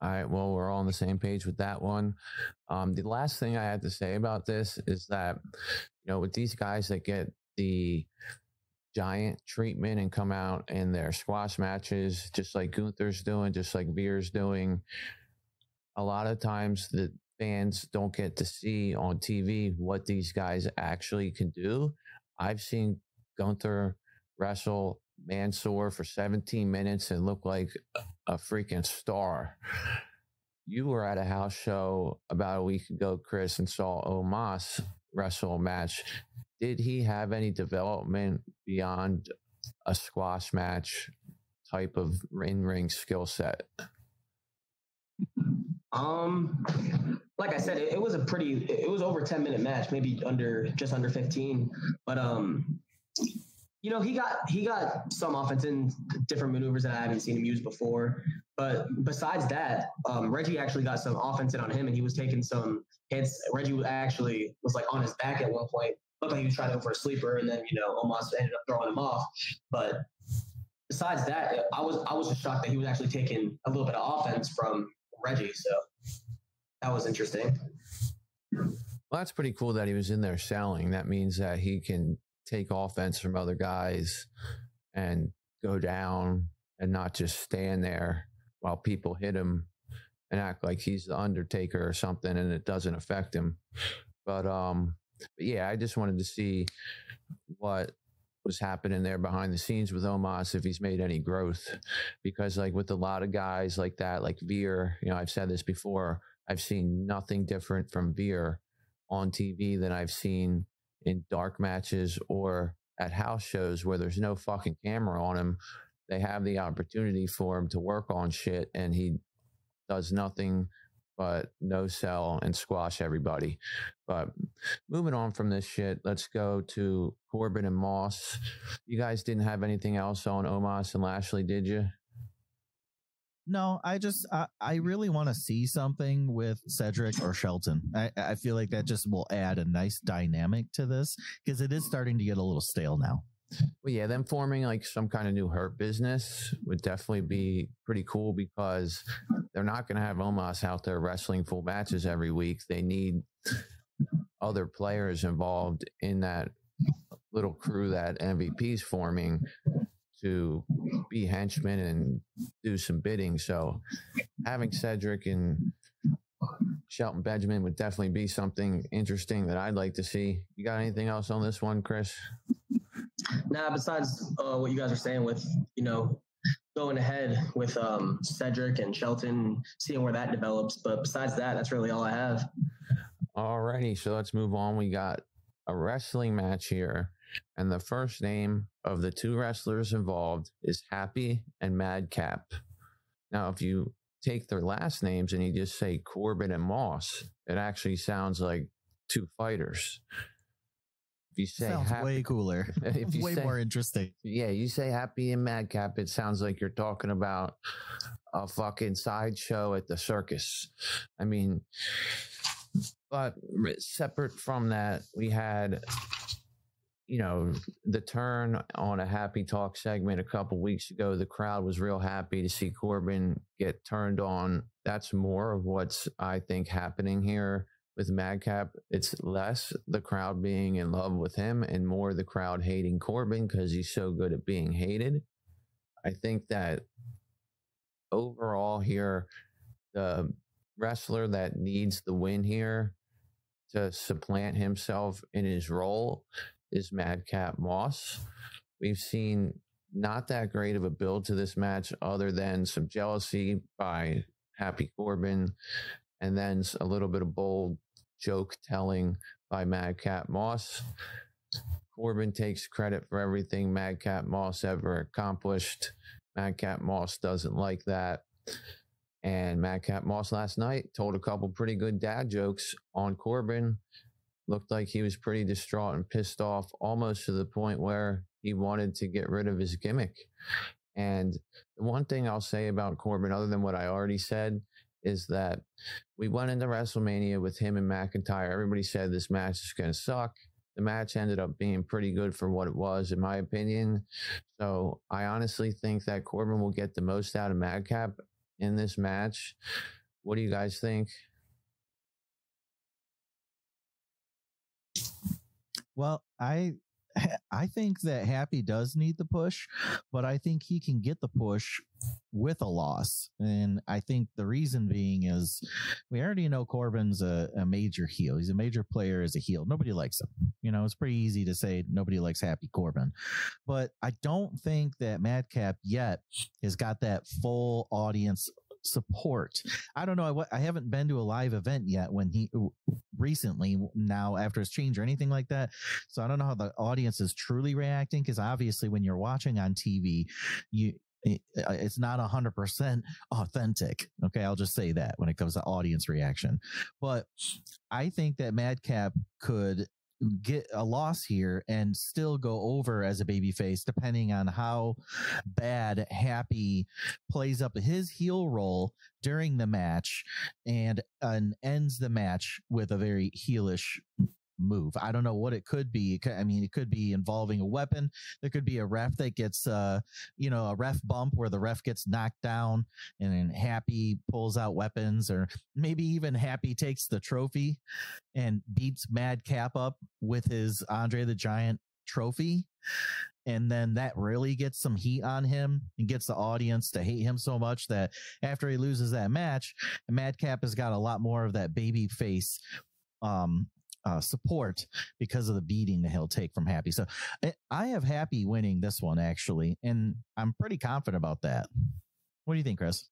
All right. Well, we're all on the same page with that one. Um, the last thing I had to say about this is that, you know, with these guys that get the giant treatment and come out in their squash matches, just like Gunther's doing, just like Veer's doing, a lot of times the fans don't get to see on TV what these guys actually can do. I've seen Gunther wrestle Mansoor for 17 minutes and look like a freaking star. You were at a house show about a week ago, Chris, and saw Omos wrestle a match. Did he have any development beyond a squash match type of in ring skill set? Um, like I said, it, it, was a pretty, it was over 10 minute match, maybe under, just under 15. But, um, you know, he got, he got some offense in different maneuvers that I haven't seen him use before. But besides that, um, Reggie actually got some offense in on him and he was taking some hits. Reggie actually was like on his back at one point. Looked like he was trying to go for a sleeper and then, you know, almost ended up throwing him off. But besides that, I was, I was just shocked that he was actually taking a little bit of offense from Reggie. So that was interesting. Well, that's pretty cool that he was in there selling. That means that he can take offense from other guys and go down and not just stand there while people hit him and act like he's the Undertaker or something and it doesn't affect him. But um but yeah, I just wanted to see what was happening there behind the scenes with Omos if he's made any growth. Because like with a lot of guys like that, like Veer, you know, I've said this before, I've seen nothing different from Veer on TV than I've seen in dark matches or at house shows where there's no fucking camera on him. They have the opportunity for him to work on shit and he does nothing but no sell and squash everybody. But moving on from this shit, let's go to Corbin and Moss. You guys didn't have anything else on Omos and Lashley, did you? No, I just I, I mm. really want to see something with Cedric or Shelton. I, I feel like that just will add a nice dynamic to this because it is starting to get a little stale now. Well, yeah, them forming like some kind of new hurt business would definitely be pretty cool because they're not going to have Omos out there wrestling full matches every week. They need other players involved in that little crew that MVP's forming to be henchmen and do some bidding. So having Cedric and Shelton Benjamin would definitely be something interesting that I'd like to see. You got anything else on this one, Chris? Nah, besides uh, what you guys are saying with, you know, going ahead with um, Cedric and Shelton, seeing where that develops. But besides that, that's really all I have. Alrighty, so let's move on. We got a wrestling match here, and the first name of the two wrestlers involved is Happy and Madcap. Now, if you take their last names and you just say Corbin and Moss, it actually sounds like two fighters. If you say sounds happy, way cooler, [laughs] if you way say, more interesting. Yeah, you say Happy and Madcap, it sounds like you're talking about a fucking sideshow at the circus. I mean, but separate from that, we had you know the turn on a happy talk segment a couple weeks ago the crowd was real happy to see corbin get turned on. That's more of what's i think happening here with madcap. It's less the crowd being in love with him and more the crowd hating corbin because he's so good at being hated. I think that overall here the wrestler that needs the win here to supplant himself in his role is Madcap Moss. We've seen not that great of a build to this match, other than some jealousy by Happy Corbin, and then a little bit of bold joke telling by Madcap Moss. Corbin takes credit for everything Madcap Moss ever accomplished. Madcap Moss doesn't like that. And Madcap Moss last night told a couple pretty good dad jokes on Corbin looked like he was pretty distraught and pissed off, almost to the point where he wanted to get rid of his gimmick. And the one thing I'll say about Corbin, other than what I already said, is that we went into WrestleMania with him and McIntyre. Everybody said this match is going to suck. The match ended up being pretty good for what it was, in my opinion. So I honestly think that Corbin will get the most out of Madcap in this match. What do you guys think? Well, I [laughs] I think that Happy does need the push, but I think he can get the push with a loss. And I think the reason being is we already know Corbin's a, a, major heel. He's a major player as a heel. Nobody likes him. You know, it's pretty easy to say nobody likes Happy Corbin. But I don't think that Madcap yet has got that full audience support. I don't know. I, I haven't been to a live event yet when he recently now after his change or anything like that. So I don't know how the audience is truly reacting because obviously when you're watching on TV, you eh, it's not a hundred percent [laughs] authentic. Okay. I'll just say that when it comes to audience reaction, but I think that Madcap could get a loss here and still go over as a babyface, depending on how bad Happy plays up his heel role during the match and, and ends the match with a very heelish move. I don't know what it could be. I mean, it could be involving a weapon. There could be a ref that gets, uh, you know, a ref bump where the ref gets knocked down and then Happy pulls out weapons, or maybe even Happy takes the trophy and beats Madcap up with his Andre the Giant trophy. And then that really gets some heat on him and gets the audience to hate him so much that after he loses that match, Madcap has got a lot more of that baby face um, uh, support because of the beating that he'll take from Happy. So I- I have Happy winning this one actually, and I'm pretty confident about that. What do you think, Chris?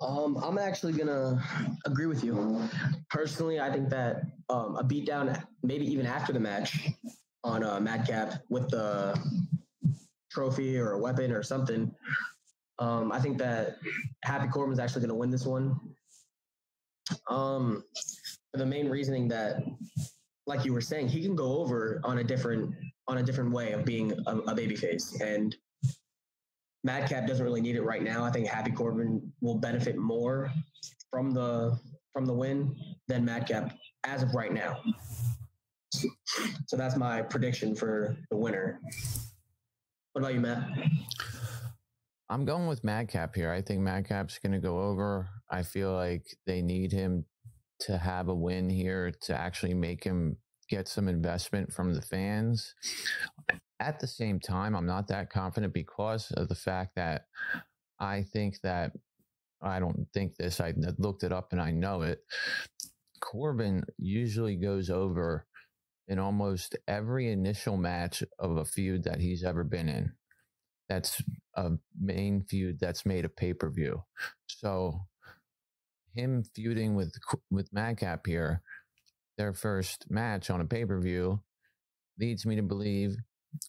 Um, I'm actually gonna agree with you. Personally, I think that um, a beatdown, maybe even after the match, on a Madcap with the trophy or a weapon or something, um, I think that Happy Corbin's actually gonna win this one. Um, the main reasoning that, like you were saying, he can go over on a different on a different way of being a, a babyface, and Madcap doesn't really need it right now. I think Happy Corbin will benefit more from the from the win than Madcap as of right now. So that's my prediction for the winner. What about you, Matt? I'm going with Madcap here. I think Madcap's going to go over. I feel like they need him to have a win here to actually make him get some investment from the fans. At the same time, I'm not that confident because of the fact that I think that I don't think this. I looked it up and I know it. Corbin usually goes over in almost every initial match of a feud that he's ever been in. That's a main feud that's made a pay per view. So him feuding with with Madcap here, their first match on a pay per view, leads me to believe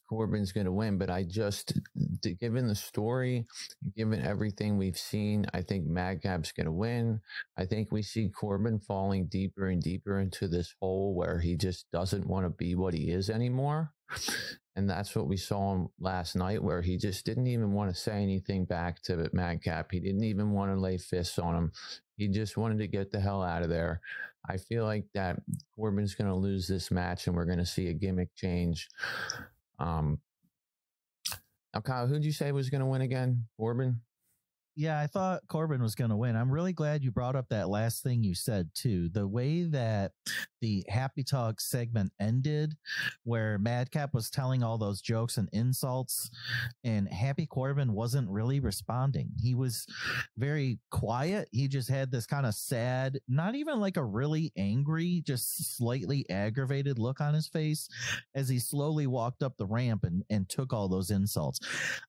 Corbin's going to win. But I just, given the story, given everything we've seen, I think Madcap's going to win. I think we see Corbin falling deeper and deeper into this hole where he just doesn't want to be what he is anymore. And that's what we saw him last night, where he just didn't even want to say anything back to Madcap. He didn't even want to lay fists on him. He just wanted to get the hell out of there. I feel like that Corbin's going to lose this match and we're going to see a gimmick change. Um, now, Kyle, who'd you say was going to win again? Corbin? Yeah, I thought Corbin was going to win. I'm really glad you brought up that last thing you said too. The way that the Happy Talk segment ended, where Madcap was telling all those jokes and insults, and Happy Corbin wasn't really responding. He was very quiet. He just had this kind of sad, not even like a really angry, just slightly aggravated look on his face as he slowly walked up the ramp and, and took all those insults.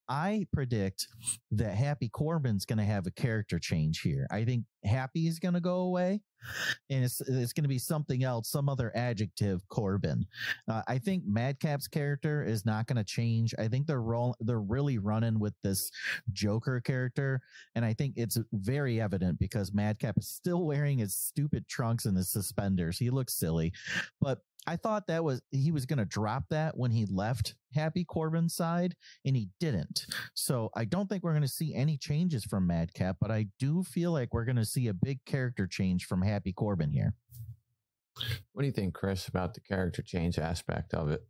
I predict that Happy Corbin going to have a character change here. I think happy is going to go away and it's it's going to be something else, some other adjective. Corbin. Uh, I think Madcap's character is not going to change. I think they're roll, they're really running with this Joker character, and I think it's very evident because Madcap is still wearing his stupid trunks and his suspenders. He looks silly, but I thought that was he was going to drop that when he left Happy Corbin's side, and he didn't. So I don't think we're going to see any changes from Madcap, but I do feel like we're going to see a big character change from Happy Corbin here. What do you think, Chris, about the character change aspect of it?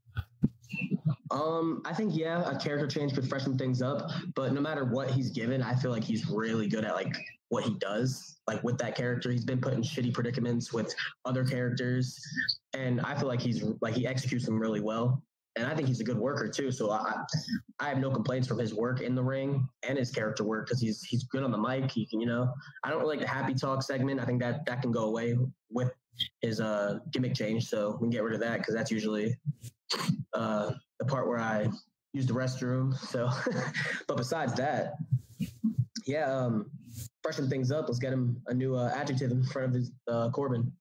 Um, I think yeah, a character change could freshen things up, but no matter what he's given, I feel like he's really good at like what he does. Like with that character, he's been put in shitty predicaments with other characters, and I feel like he's like he executes them really well. And I think he's a good worker too. So I, I have no complaints from his work in the ring and his character work because he's he's good on the mic. He can, you know, I don't really like the happy talk segment. I think that that can go away with his uh gimmick change. So we can get rid of that because that's usually uh the part where I use the restroom. So, [laughs] but besides that, yeah, um, freshen things up. Let's get him a new uh, adjective in front of his uh, Corbin.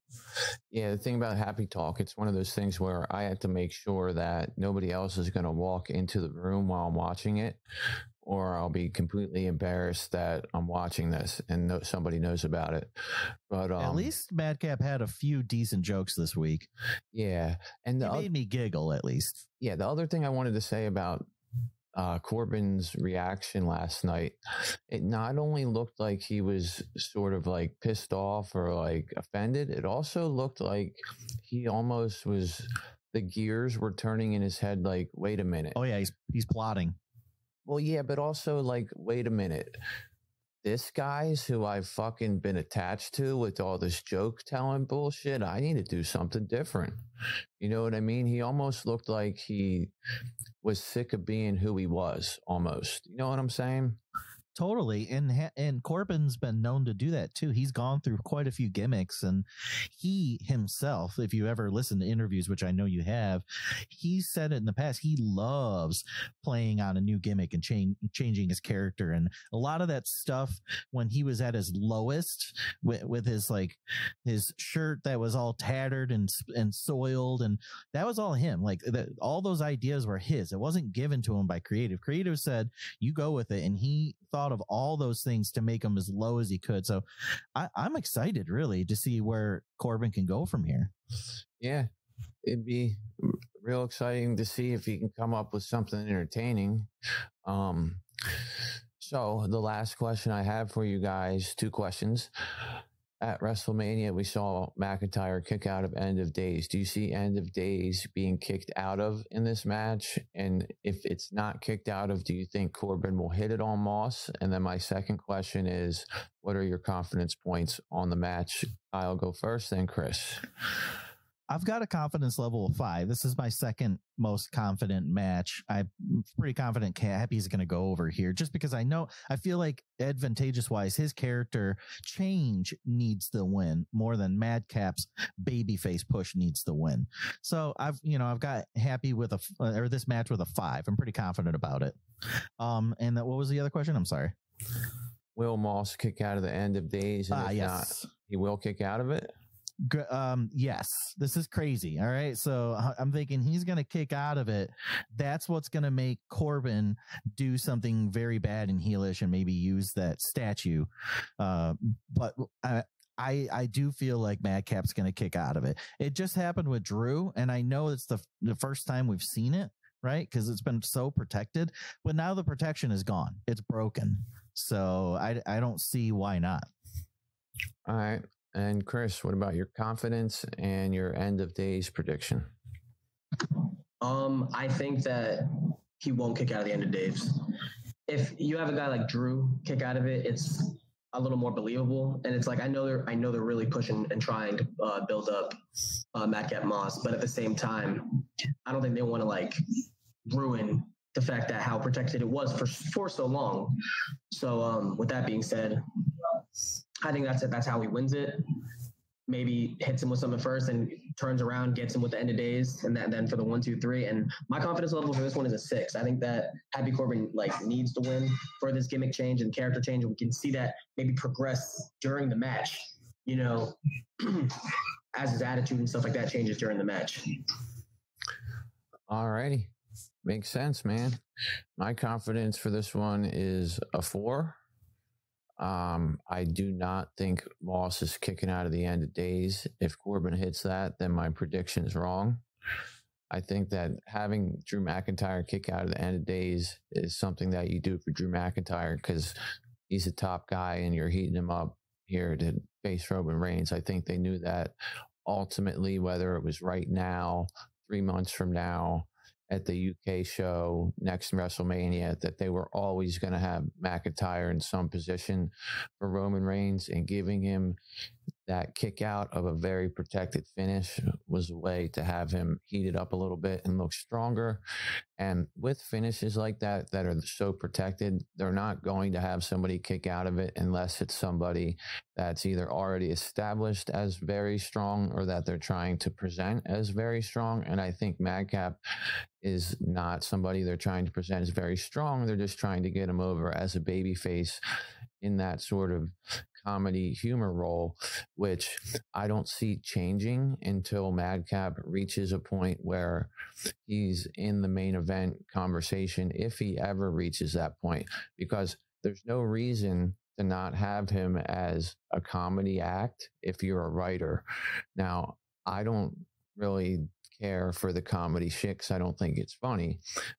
Yeah, the thing about Happy Talk, it's one of those things where I have to make sure that nobody else is going to walk into the room while I'm watching it, or I'll be completely embarrassed that I'm watching this and no, somebody knows about it. But um, at least Madcap had a few decent jokes this week. Yeah, and the, made me giggle at least. Yeah, the other thing I wanted to say about uh, Corbin's reaction last night, it not only looked like he was sort of like pissed off or like offended, it also looked like he almost was. The gears were turning in his head. Like, wait a minute. Oh yeah, he's he's plotting. Well, yeah, but also like, wait a minute. This guy's who I've fucking been attached to with all this joke telling bullshit. I need to do something different. You know what I mean? He almost looked like he was sick of being who he was almost. You know what I'm saying? Totally, and and Corbin's been known to do that too. He's gone through quite a few gimmicks, and he himself, if you ever listen to interviews, which I know you have, he said it in the past. He loves playing on a new gimmick and changing his character, and a lot of that stuff when he was at his lowest with, with his like his shirt that was all tattered and and soiled, and that was all him. Like the, all those ideas were his. It wasn't given to him by creative. Creative said, "You go with it," and he thought of all those things to make him as low as he could. So I, I'm excited really to see where Corbin can go from here. Yeah, it'd be real exciting to see if he can come up with something entertaining. Um, so the last question I have for you guys, two questions at WrestleMania, we saw McIntyre kick out of End of Days. Do you see End of Days being kicked out of in this match? And if it's not kicked out of, do you think Corbin will hit it on Moss? And then my second question is, what are your confidence points on the match? I'll go first, then Chris. I've got a confidence level of five. This is my second most confident match. I'm pretty confident Happy's going to go over here just because I know, I feel like advantageous wise, his character change needs the win more than Madcap's babyface push needs the win. So I've, you know, I've got Happy with a, or this match with a five. I'm pretty confident about it. Um, and that, what was the other question? I'm sorry. Will Moss kick out of the end of days? Ah, yes. Not, he will kick out of it um yes this is crazy all right so uh, i'm thinking he's going to kick out of it that's what's going to make corbin do something very bad and heelish and maybe use that statue uh but I, I, I do feel like Madcap's going to kick out of it. It just happened with Drew, and I know it's the the first time we've seen it, right? Because it's been so protected, but now the protection is gone. It's broken. So I I don't see why not. All right. And Chris, what about your confidence and your end of days prediction? Um, I think that he won't kick out of the end of days. If you have a guy like Drew kick out of it, it's a little more believable. And it's like I know they're I know they're really pushing and trying to uh, build up uh, Madcap Moss, but at the same time, I don't think they want to like ruin the fact that how protected it was for for so long. So um, with that being said, I think that's it. That's how he wins it. Maybe hits him with something first and turns around, gets him with the end of days, and, then for the one, two, three. And my confidence level for this one is a six. I think that Happy Corbin like needs to win for this gimmick change and character change. And we can see that maybe progress during the match. You know, [clears throat] as his attitude and stuff like that changes during the match. All righty. Makes sense, man. My confidence for this one is a four. Um, I do not think Moss is kicking out of the end of days. If Corbin hits that, then my prediction is wrong. I think that having Drew McIntyre kick out of the end of days is something that you do for Drew McIntyre because he's a top guy and you're heating him up here to face Roman Reigns. I think they knew that ultimately, whether it was right now, three months from now, at the UK show next WrestleMania that they were always going to have McIntyre in some position for Roman Reigns and giving him that kick out of a very protected finish was a way to have him heated up a little bit and look stronger. And with finishes like that that are so protected, they're not going to have somebody kick out of it unless it's somebody that's either already established as very strong or that they're trying to present as very strong. And I think Madcap is not somebody they're trying to present as very strong. They're just trying to get him over as a baby face in that sort of comedy humor role, which I don't see changing until Madcap reaches a point where he's in the main event conversation, if he ever reaches that point, because there's no reason to not have him as a comedy act if you're a writer. Now, I don't really care for the comedy shit I don't think it's funny.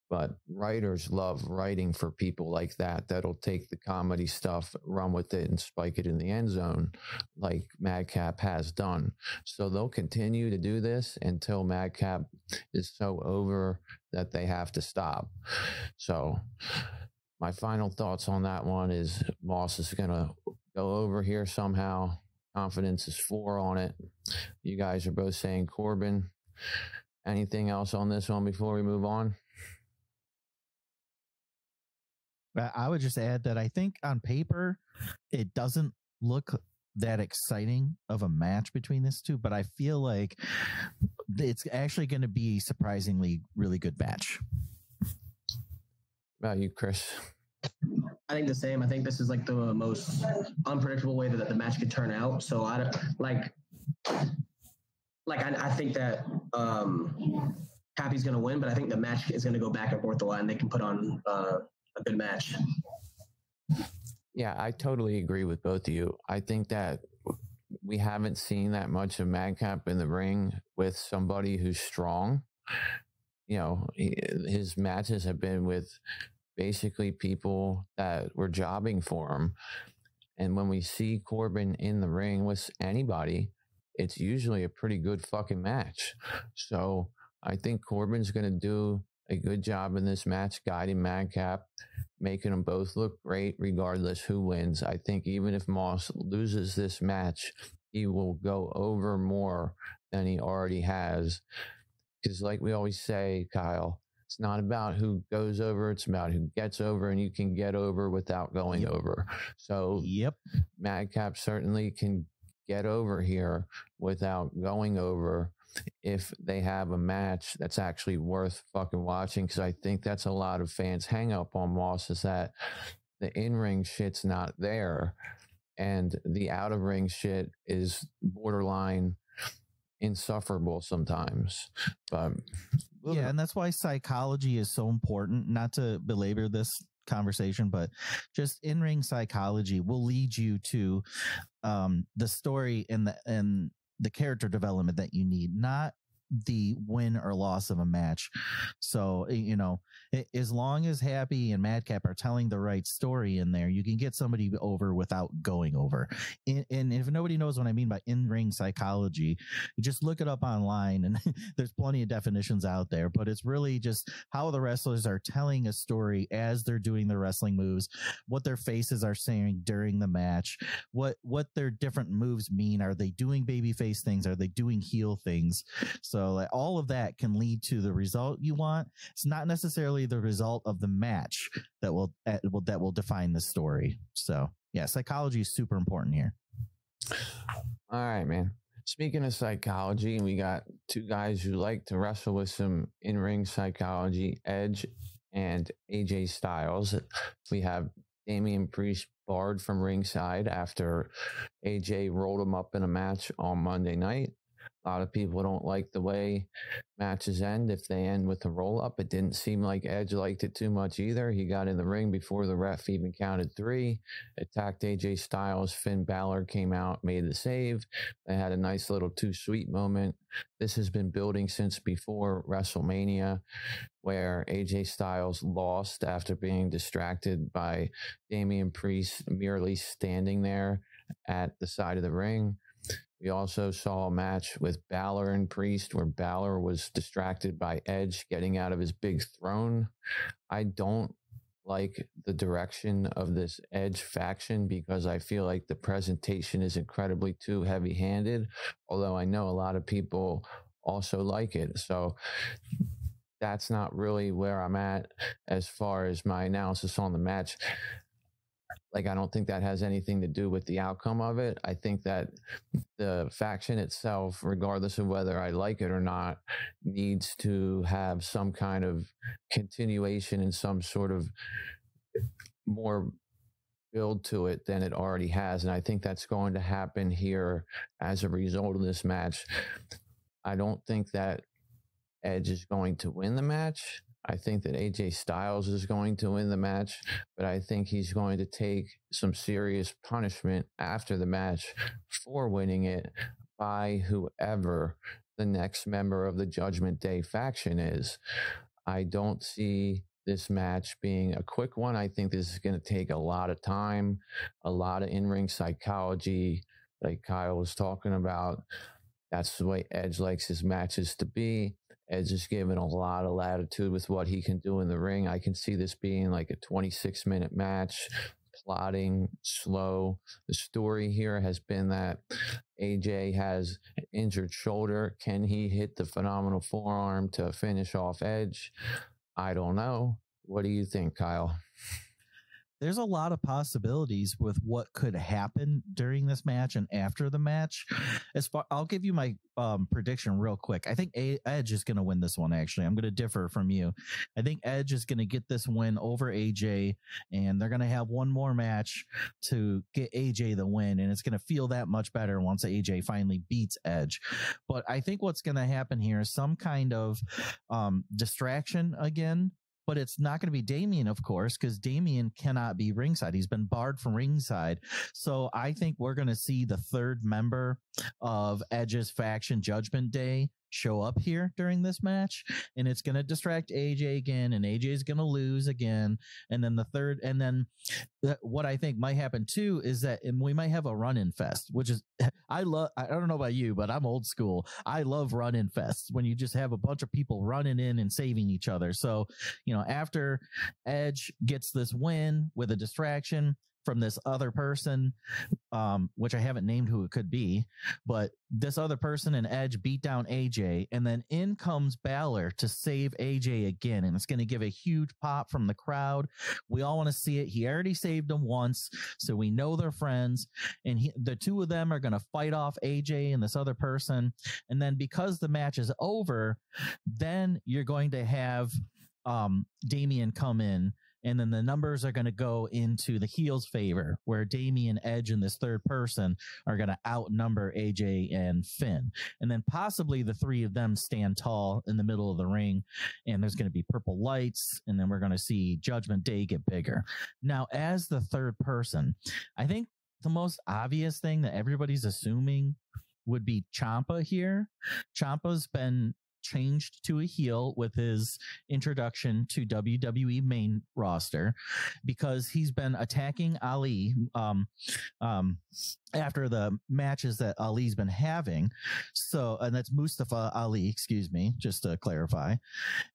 But writers love writing for people like that that'll take the comedy stuff, run with it, and spike it in the end zone, like Madcap has done. So they'll continue to do this until Madcap is so over that they have to stop. So my final thoughts on that one is Moss is going to go over here somehow. Confidence is four on it. You guys are both saying Corbin. Anything else on this one before we move on? I would just add that I think on paper it doesn't look that exciting of a match between these two, but I feel like it's actually going to be surprisingly really good match. About you, Chris? I think the same. I think this is like the most unpredictable way that the match could turn out. So I don't like, like I, I think that um, Happy's going to win, but I think the match is going to go back and forth a lot, and they can put on uh, a good match. Yeah, I totally agree with both of you. I think that we haven't seen that much of Madcap in the ring with somebody who's strong. You know, his matches have been with basically people that were jobbing for him. And when we see Corbin in the ring with anybody, it's usually a pretty good fucking match. So I think Corbin's going to do a good job in this match, guiding Madcap making them both look great regardless who wins. I think even if Moss loses this match, he will go over more than he already has. Because, like we always say, Kyle, it's not about who goes over, it's about who gets over, and you can get over without going yep. over. So, yep, Madcap certainly can get over here without going over if they have a match that's actually worth fucking watching. Cause I think that's a lot of fans hang up on Moss is that the in ring shit's not there. And the out of ring shit is borderline insufferable sometimes. But yeah, and that's why psychology is so important. Not to belabor this conversation, but just in ring psychology will lead you to um, the story and the and the character development that you need, not the win or loss of a match. So, eh, you know, as long as Happy and Madcap are telling the right story in there, you can get somebody over without going over. And, if nobody knows what I mean by in ring psychology, just look it up online and [laughs] there's plenty of definitions out there, but it's really just how the wrestlers are telling a story as they're doing the wrestling moves, what their faces are saying during the match, what, what their different moves mean. Are they doing babyface things? Are they doing heel things? So like all of that can lead to the result you want. It's not necessarily the result of the match that will, that will, that will define the story. So yeah, psychology is super important here. All right, man. Speaking of psychology, we got two guys who like to wrestle with some in ring psychology Edge and AJ Styles. We have Damian Priest barred from ringside after AJ rolled him up in a match on Monday night. A lot of people don't like the way matches end if they end with a roll up. It didn't seem like Edge liked it too much either. He got in the ring before the ref even counted three, attacked AJ Styles. Finn Balor came out, made the save. They had a nice little too sweet moment. This has been building since before WrestleMania, where AJ Styles lost after being distracted by Damian Priest merely standing there at the side of the ring. We also saw a match with Balor and Priest where Balor was distracted by Edge getting out of his big throne. I don't like the direction of this Edge faction because I feel like the presentation is incredibly too heavy handed, although I know a lot of people also like it. So that's not really where I'm at as far as my analysis on the match. Like, I don't think that has anything to do with the outcome of it. I think that the faction itself, regardless of whether I like it or not, needs to have some kind of continuation and some sort of more build to it than it already has. And I think that's going to happen here as a result of this match. I don't think that Edge is going to win the match. I think that AJ Styles is going to win the match, but I think he's going to take some serious punishment after the match for winning it by whoever the next member of the Judgment Day faction is. I don't see this match being a quick one. I think this is going to take a lot of time, a lot of in ring psychology, like Kyle was talking about. That's the way Edge likes his matches to be. Edge is given a lot of latitude with what he can do in the ring. I can see this being like a 26 minute match, plotting, slow. The story here has been that AJ has an injured shoulder. Can he hit the phenomenal forearm to finish off Edge? I don't know. What do you think, Kyle? There's a lot of possibilities with what could happen during this match and after the match. As far, I'll give you my um, prediction real quick. I think a- Edge is going to win this one. Actually, I'm going to differ from you. I think Edge is going to get this win over AJ, and they're going to have one more match to get AJ the win, and it's going to feel that much better once AJ finally beats Edge. But I think what's going to happen here is some kind of um, distraction again but it's not going to be Damian, of course, because Damian cannot be ringside. He's been barred from ringside. So I think we're going to see the third member of Edge's faction Judgment Day show up here during this match and it's going to distract AJ again and AJ is going to lose again and then the third and then uh, what I think might happen too is that we might have a run in fest which is [laughs] I love I don't know about you but I'm old school. I love run in fests when you just have a bunch of people running in and saving each other. So you know after Edge gets this win with a distraction from this other person, um, which I haven't named who it could be, but this other person and Edge beat down AJ, and then in comes Balor to save AJ again, and it's going to give a huge pop from the crowd. We all want to see it. He already saved him once, so we know they're friends, and he, the two of them are going to fight off AJ and this other person, and then because the match is over, then you're going to have um, Damian come in and then the numbers are going to go into the heels favor where Damian Edge and this third person are going to outnumber AJ and Finn. And then possibly the three of them stand tall in the middle of the ring and there's going to be purple lights and then we're going to see Judgment Day get bigger. Now, as the third person, I think the most obvious thing that everybody's assuming would be Ciampa here. Ciampa's been changed to a heel with his introduction to WWE main roster because he's been attacking Ali um, um, after the matches that Ali's been having. So, and that's Mustafa Ali, excuse me, just to clarify.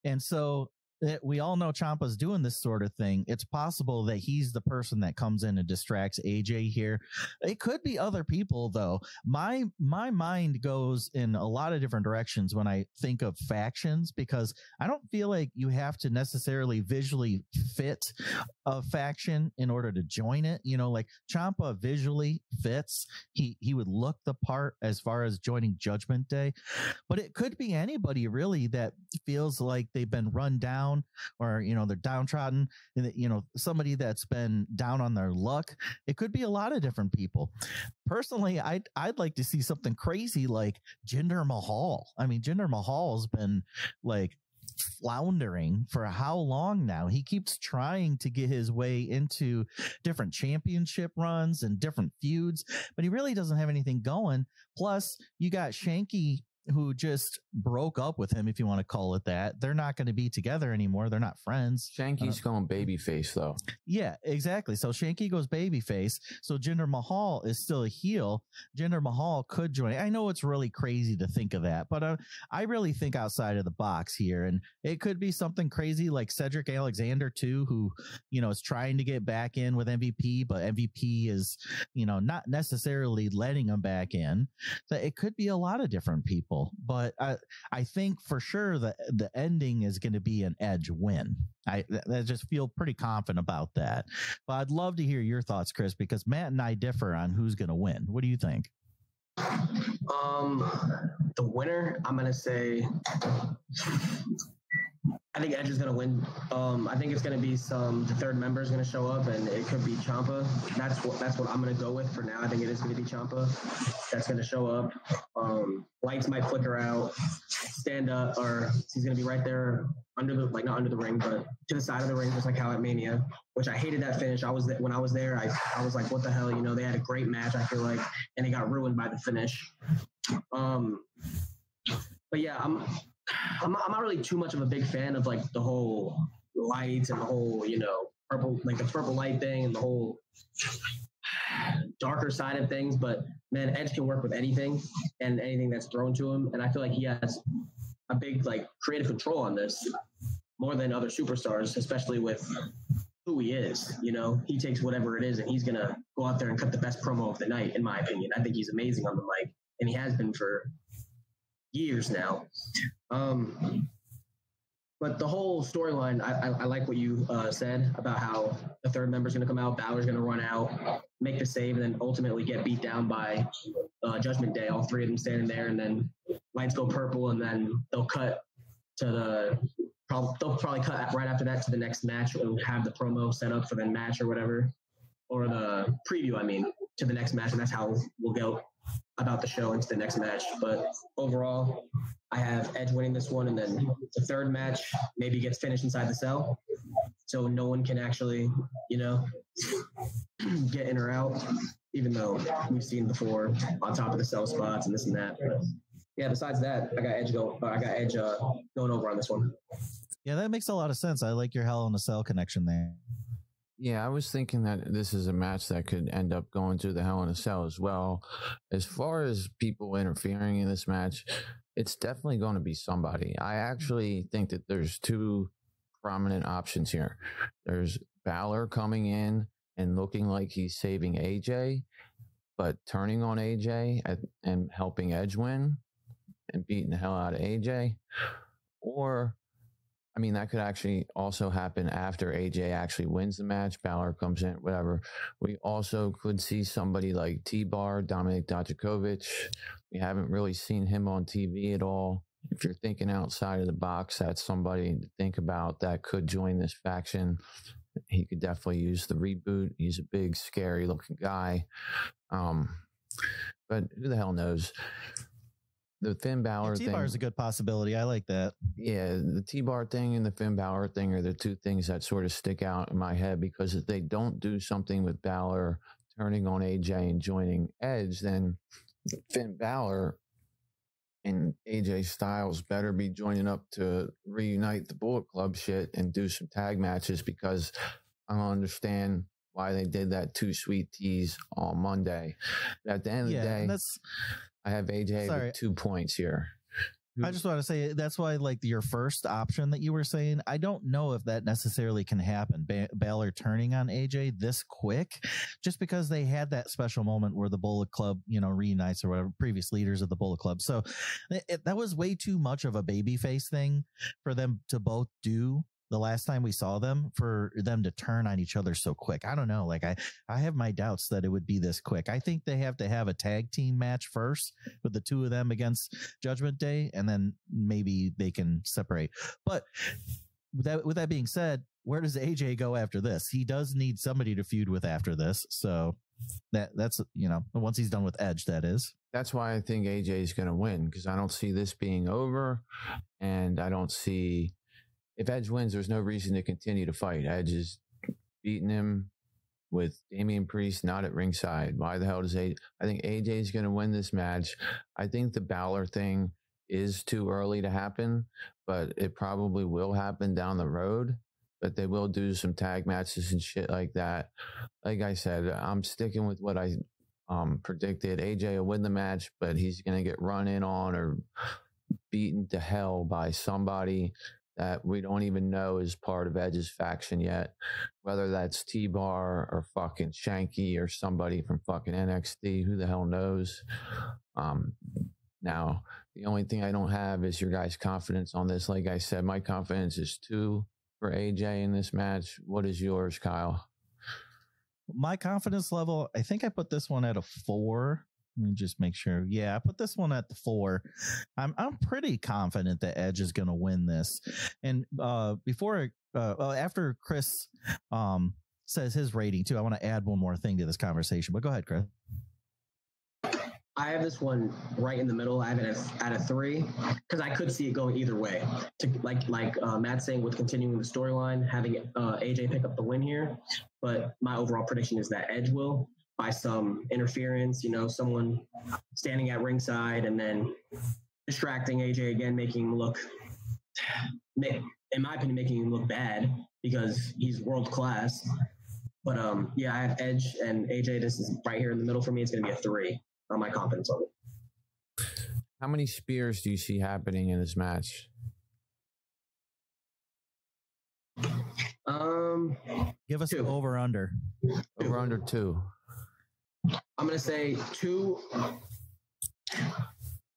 And so that we all know Ciampa's doing this sort of thing. It's possible that he's the person that comes in and distracts AJ here. It could be other people though. My my mind goes in a lot of different directions when I think of factions because I don't feel like you have to necessarily visually fit a faction in order to join it. You know, like Ciampa visually fits. He he would look the part as far as joining Judgment Day, but it could be anybody really that feels like they've been run down down or, you know, they're downtrodden, you know, somebody that's been down on their luck. It could be a lot of different people. Personally, I'd, I'd like to see something crazy like Jinder Mahal. I mean, Jinder Mahal's been like floundering for how long now? He keeps trying to get his way into different championship runs and different feuds, but he really doesn't have anything going. Plus, you got Shanky who just broke up with him, if you want to call it that. They're not going to be together anymore. They're not friends. Shanky's uh, going babyface though. Yeah, exactly. So Shanky goes babyface. So Jinder Mahal is still a heel. Jinder Mahal could join. I know it's really crazy to think of that, but uh, I really think outside of the box here, and it could be something crazy like Cedric Alexander too, who you know is trying to get back in with MVP, but MVP is you know not necessarily letting him back in. So it could be a lot of different people people, but I I think for sure that the ending is going to be an Edge win. I, I just feel pretty confident about that. But I'd love to hear your thoughts, Chris, because Matt and I differ on who's going to win. What do you think? Um, the winner, I'm gonna say I think Edge is going to win. Um, I think it's going to be some. The third member is going to show up, and it could be Ciampa. That's what that's what I'm going to go with for now. I think it is going to be Ciampa. That's going to show up. Um, lights might flicker out. Stand up, or he's going to be right there under the like not under the ring, but to the side of the ring, just like how at Mania. Which I hated that finish. I was th- when I was there. I I was like, what the hell? You know, they had a great match. I feel like, and it got ruined by the finish. Um, but yeah, I'm I'm not, I'm not really too much of a big fan of like the whole lights and the whole, you know, purple, like the purple light thing and the whole darker side of things. But man, Edge can work with anything and anything that's thrown to him. And I feel like he has a big like creative control on this more than other superstars, especially with who he is. You know, he takes whatever it is and he's gonna go out there and cut the best promo of the night, in my opinion. I think he's amazing on the mic, and he has been for years now. Um, but the whole storyline, I, I, I like what you uh, said about how the third member's going to come out, Balor's going to run out, make the save, and then ultimately get beat down by uh, Judgment Day. All three of them standing there, and then lights go purple, and then they'll cut to the. Probably, they'll probably cut right after that to the next match and have the promo set up for the match or whatever, or the preview. I mean, to the next match, and that's how we'll go about the show into the next match. But overall, I have Edge winning this one, and then the third match maybe gets finished inside the cell, so no one can actually, you know, [clears throat] get in or out. Even though we've seen before on top of the cell spots and this and that. But yeah, besides that, I got Edge go. I got Edge uh, going over on this one. Yeah, that makes a lot of sense. I like your Hell in a Cell connection there. Yeah, I was thinking that this is a match that could end up going to the Hell in a Cell as well. As far as people interfering in this match, it's definitely going to be somebody. I actually think that there's two prominent options here. There's Balor coming in and looking like he's saving AJ, but turning on AJ at, and helping Edge win and beating the hell out of AJ. Or I mean, that could actually also happen after AJ actually wins the match. Balor comes in, whatever. We also could see somebody like T Bar, Dominik Dijakovic. We haven't really seen him on TV at all. If you're thinking outside of the box, that's somebody to think about that could join this faction. He could definitely use the reboot. He's a big, scary looking guy. Um, but who the hell knows? The Finn Balor T bar is a good possibility. I like that. Yeah, the T bar thing and the Finn Balor thing are the two things that sort of stick out in my head because if they don't do something with Balor turning on AJ and joining Edge, then Finn Balor and AJ Styles better be joining up to reunite the Bullet Club shit and do some tag matches because I don't understand why they did that two sweet teas on Monday. At the end of yeah, the day, that's I have AJ Sorry. with two points here. I just want to say that's why, like your first option that you were saying, I don't know if that necessarily can happen. Ba- Balor turning on AJ this quick, just because they had that special moment where the Bullet Club, you know, reunites or whatever, previous leaders of the Bullet Club. So it, it- that was way too much of a babyface thing for them to both do the last time we saw them for them to turn on each other so quick. I don't know. Like I, I have my doubts that it would be this quick. I think they have to have a tag team match first with the two of them against Judgment Day, and then maybe they can separate. But with that, with that being said, where does AJ go after this? He does need somebody to feud with after this. So that that's you know once he's done with Edge, that is. That's why I think AJ is going to win because I don't see this being over, and I don't see if Edge wins, there's no reason to continue to fight. Edge is beating him with Damian Priest not at ringside. Why the hell does AJ? I think AJ is going to win this match. I think the Balor thing is too early to happen, but it probably will happen down the road. But they will do some tag matches and shit like that. Like I said, I'm sticking with what I um, predicted. AJ will win the match, but he's going to get run in on or beaten to hell by somebody that we don't even know is part of Edge's faction yet. Whether that's T Bar or fucking Shanky or somebody from fucking NXT, who the hell knows? Um, now, the only thing I don't have is your guys' confidence on this. Like I said, my confidence is two for AJ in this match. What is yours, Kyle? My confidence level, I think I put this one at a four. Let me just make sure. Yeah, I put this one at the four. I'm I'm pretty confident that Edge is going to win this. And uh, before, uh, after Chris um, says his rating too, I want to add one more thing to this conversation. But go ahead, Chris. I have this one right in the middle. I have it at, at a three because I could see it going either way. To like like uh, Matt saying with continuing the storyline, having uh, AJ pick up the win here. But my overall prediction is that Edge will by some interference. You know, someone standing at ringside and then distracting AJ again, making him look, in my opinion, making him look bad because he's world class. But um, yeah, I have Edge and AJ. This is right here in the middle for me. It's going to be a three on my confidence level. How many spears do you see happening in this match? Um, Give us Two. an over under. Over under two. I'm going to say two,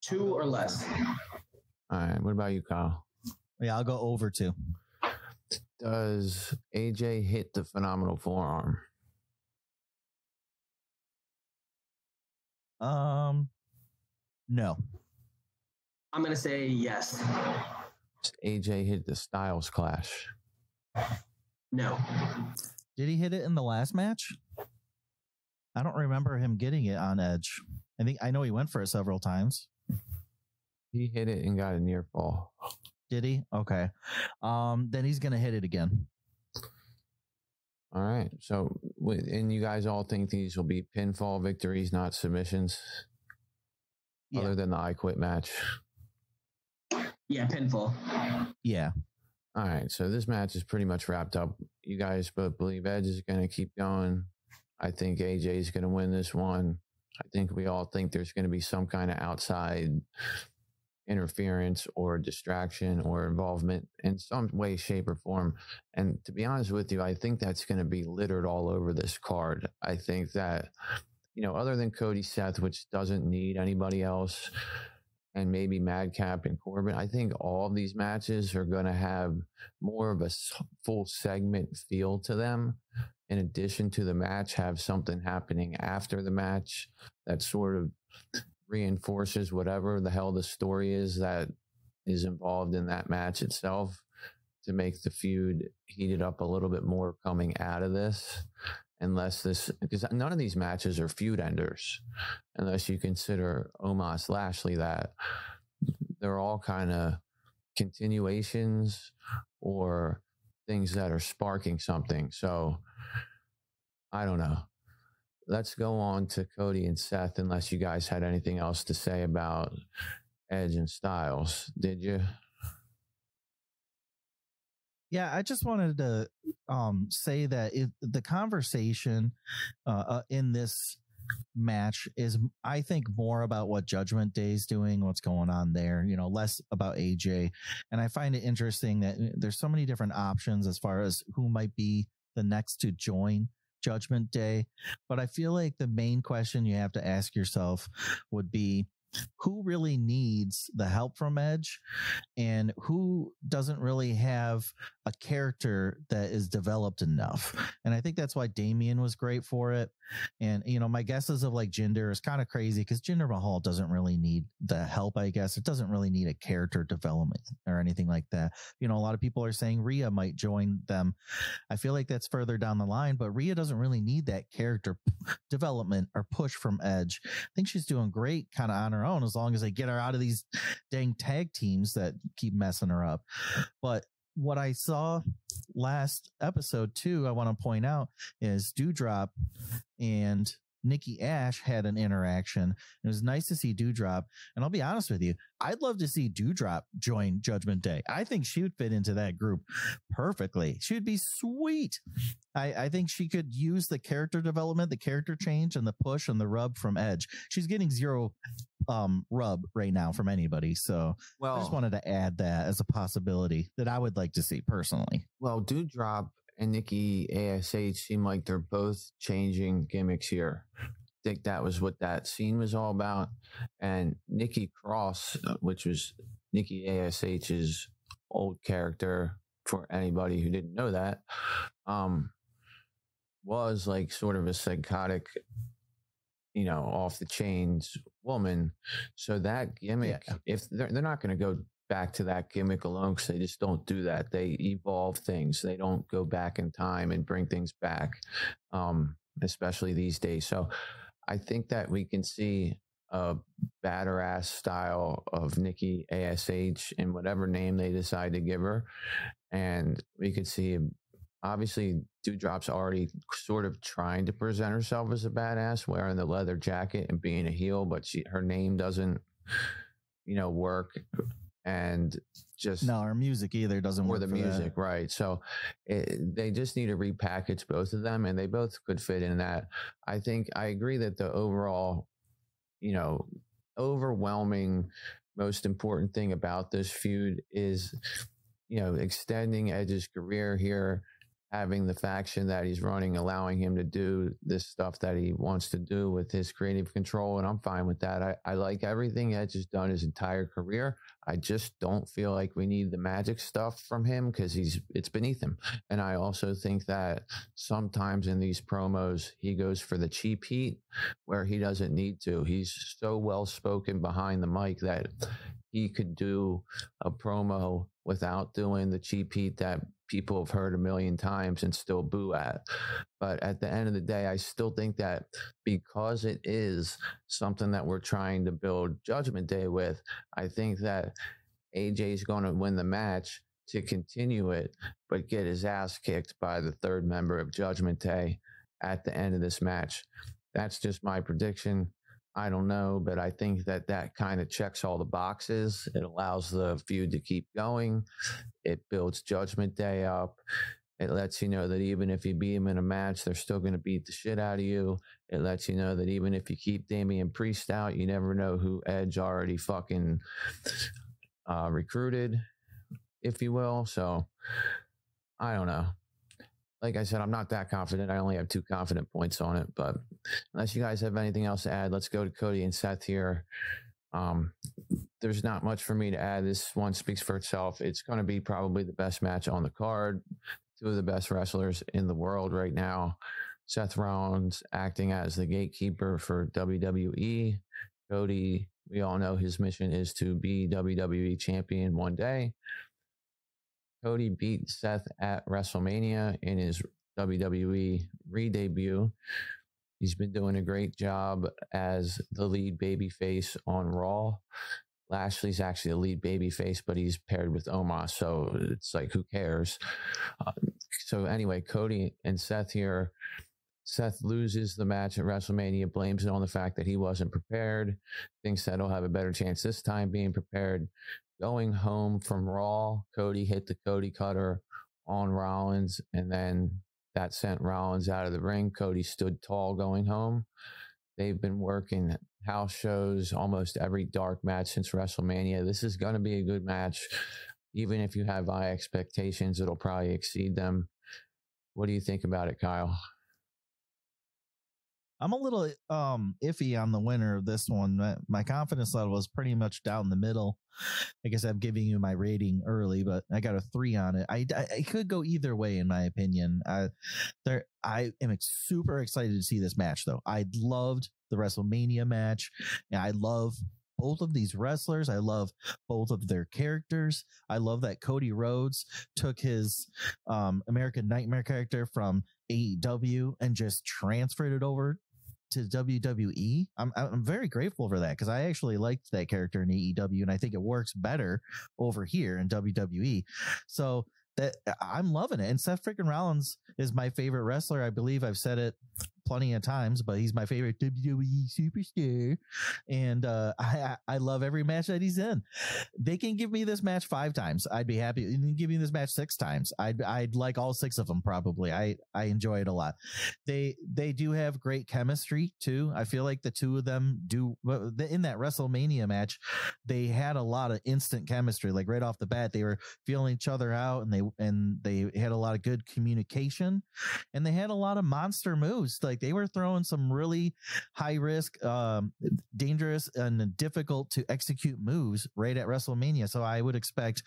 two or less. All right. What about you, Kyle? Yeah, I'll go over two. Does AJ hit the phenomenal forearm? Um, no. I'm gonna say yes. Does AJ hit the Styles Clash? No. Did he hit it in the last match? I don't remember him getting it on Edge. I think I know he went for it several times. He hit it and got a near fall. Did he? Okay. Um, then he's gonna hit it again. All right. So, and you guys all think these will be pinfall victories, not submissions, Yeah. other than the I Quit match. Yeah, pinfall. Yeah. All right. So this match is pretty much wrapped up. You guys both believe Edge is going to keep going. I think AJ is going to win this one. I think we all think there's going to be some kind of outside interference or distraction or involvement in some way, shape, or form. And to be honest with you, I think that's going to be littered all over this card. I think that, you know, other than Cody Seth, which doesn't need anybody else, and maybe Madcap and Corbin, I think all of these matches are going to have more of a full segment feel to them. In addition to the match, have something happening after the match that sort of reinforces whatever the hell the story is that is involved in that match itself to make the feud heated up a little bit more coming out of this. Unless this, because none of these matches are feud enders, unless you consider Omos Lashley that they're all kind of continuations or things that are sparking something. So I don't know. Let's go on to Cody and Seth, unless you guys had anything else to say about Edge and Styles. Did you? Yeah, I just wanted to um, say that it, the conversation uh, uh, in this match is, I think, more about what Judgment Day is doing, what's going on there, you know, less about AJ. And I find it interesting that uh, there's so many different options as far as who might be the next to join Judgment Day. But I feel like the main question you have to ask yourself would be who really needs the help from Edge and who doesn't really have a character that is developed enough. And I think that's why Damian was great for it. And, you know, my guesses of like Jinder is kind of crazy because Jinder Mahal doesn't really need the help, I guess. It doesn't really need a character development or anything like that. You know, a lot of people are saying Rhea might join them. I feel like that's further down the line, but Rhea doesn't really need that character development or push from Edge. I think she's doing great kind of on her own as long as they get her out of these dang tag teams that keep messing her up. But what I saw last episode too, I want to point out is Doudrop and Nikki Ash had an interaction. It was nice to see Doudrop. And I'll be honest with you, I'd love to see Doudrop join Judgment Day. I think she would fit into that group perfectly. She would be sweet. I, I think she could use the character development, the character change, and the push and the rub from Edge. She's getting zero um rub right now from anybody. So Well, I just wanted to add that as a possibility that I would like to see personally. well, Doudrop and Nikki ASH seem like they're both changing gimmicks here. I think that was what that scene was all about. And Nikki Cross, which was Nikki ASH's old character for anybody who didn't know that, um, was like sort of a psychotic, you know, off the chains woman. So that gimmick, Yeah. if they're, they're not going to go back to that gimmick alone because they just don't do that. They evolve things. They don't go back in time and bring things back, um, especially these days. So I think that we can see a batter ass style of Nikki ASH in whatever name they decide to give her. And we could see obviously Doudrop's already sort of trying to present herself as a badass, wearing the leather jacket and being a heel, but she her name doesn't, you know, work. And just No, our music either doesn't or work the for that. music, right? So it, they just need to repackage both of them, and they both could fit in that. I think I agree that the overall, you know, overwhelming, most important thing about this feud is, you know, extending Edge's career here, having the faction that he's running, allowing him to do this stuff that he wants to do with his creative control. And I'm fine with that. I, I like everything Edge has done his entire career. I just don't feel like we need the magic stuff from him because he's it's beneath him. And I also think that sometimes in these promos he goes for the cheap heat where he doesn't need to. He's so well spoken behind the mic that he could do a promo without doing the cheap heat that people have heard a million times and still boo at. But at the end of the day, I still think that because it is something that we're trying to build Judgment Day with, I think that AJ is going to win the match to continue it, but get his ass kicked by the third member of Judgment Day at the end of this match. That's just my prediction. I don't know, but I think that that kind of checks all the boxes. It allows the feud to keep going. It builds Judgment Day up. It lets you know that even if you beat them in a match, they're still going to beat the shit out of you. It lets you know that even if you keep Damian Priest out, you never know who Edge already fucking uh, recruited, if you will. So I don't know like I said, I'm not that confident. I only have two confident points on it. But unless you guys have anything else to add, let's go to Cody and Seth here. Um, there's not much for me to add. This one speaks for itself. It's going to be probably the best match on the card. Two of the best wrestlers in the world right now. Seth Rollins acting as the gatekeeper for WWE. Cody, we all know his mission is to be WWE champion one day. Cody beat Seth at WrestleMania in his WWE re debut. He's been doing a great job as the lead babyface on Raw. Lashley's actually a lead babyface, but he's paired with Omos, so it's like who cares? Uh, so anyway, Cody and Seth here. Seth loses the match at WrestleMania, blames it on the fact that he wasn't prepared, thinks that he'll have a better chance this time being prepared. Going home from Raw, Cody hit the Cody cutter on Rollins, and then that sent Rollins out of the ring. Cody stood tall going home. They've been working house shows almost every dark match since WrestleMania. This is going to be a good match. Even if you have high expectations, it'll probably exceed them. What do you think about it, Kyle? I'm a little um iffy on the winner of this one. My, confidence level is pretty much down the middle. I guess I'm giving you my rating early, but I got a three on it. I, I, could go either way, in my opinion. I, there, I am super excited to see this match, though. I loved the WrestleMania match, I love both of these wrestlers. I love both of their characters. I love that Cody Rhodes took his um, American Nightmare character from AEW and just transferred it over to WWE. I'm I'm very grateful for that because I actually liked that character in AEW and I think it works better over here in WWE. So that I'm loving it. And Seth freaking Rollins is my favorite wrestler. I believe I've said it plenty of times, but he's my favorite WWE superstar. And uh, [laughs] I I love every match that he's in. They can give me this match five times. I'd be happy. You can give me this match six times. I'd I'd like all six of them probably. I I enjoy it a lot. They they do have great chemistry too. I feel like the two of them do in that WrestleMania match. They had a lot of instant chemistry. Like right off the bat, they were feeling each other out, and they and they had a lot of good communication, and they had a lot of monster moves. Like they were throwing some really high risk, um, dangerous and difficult to execute moves right at WrestleMania. So I would expect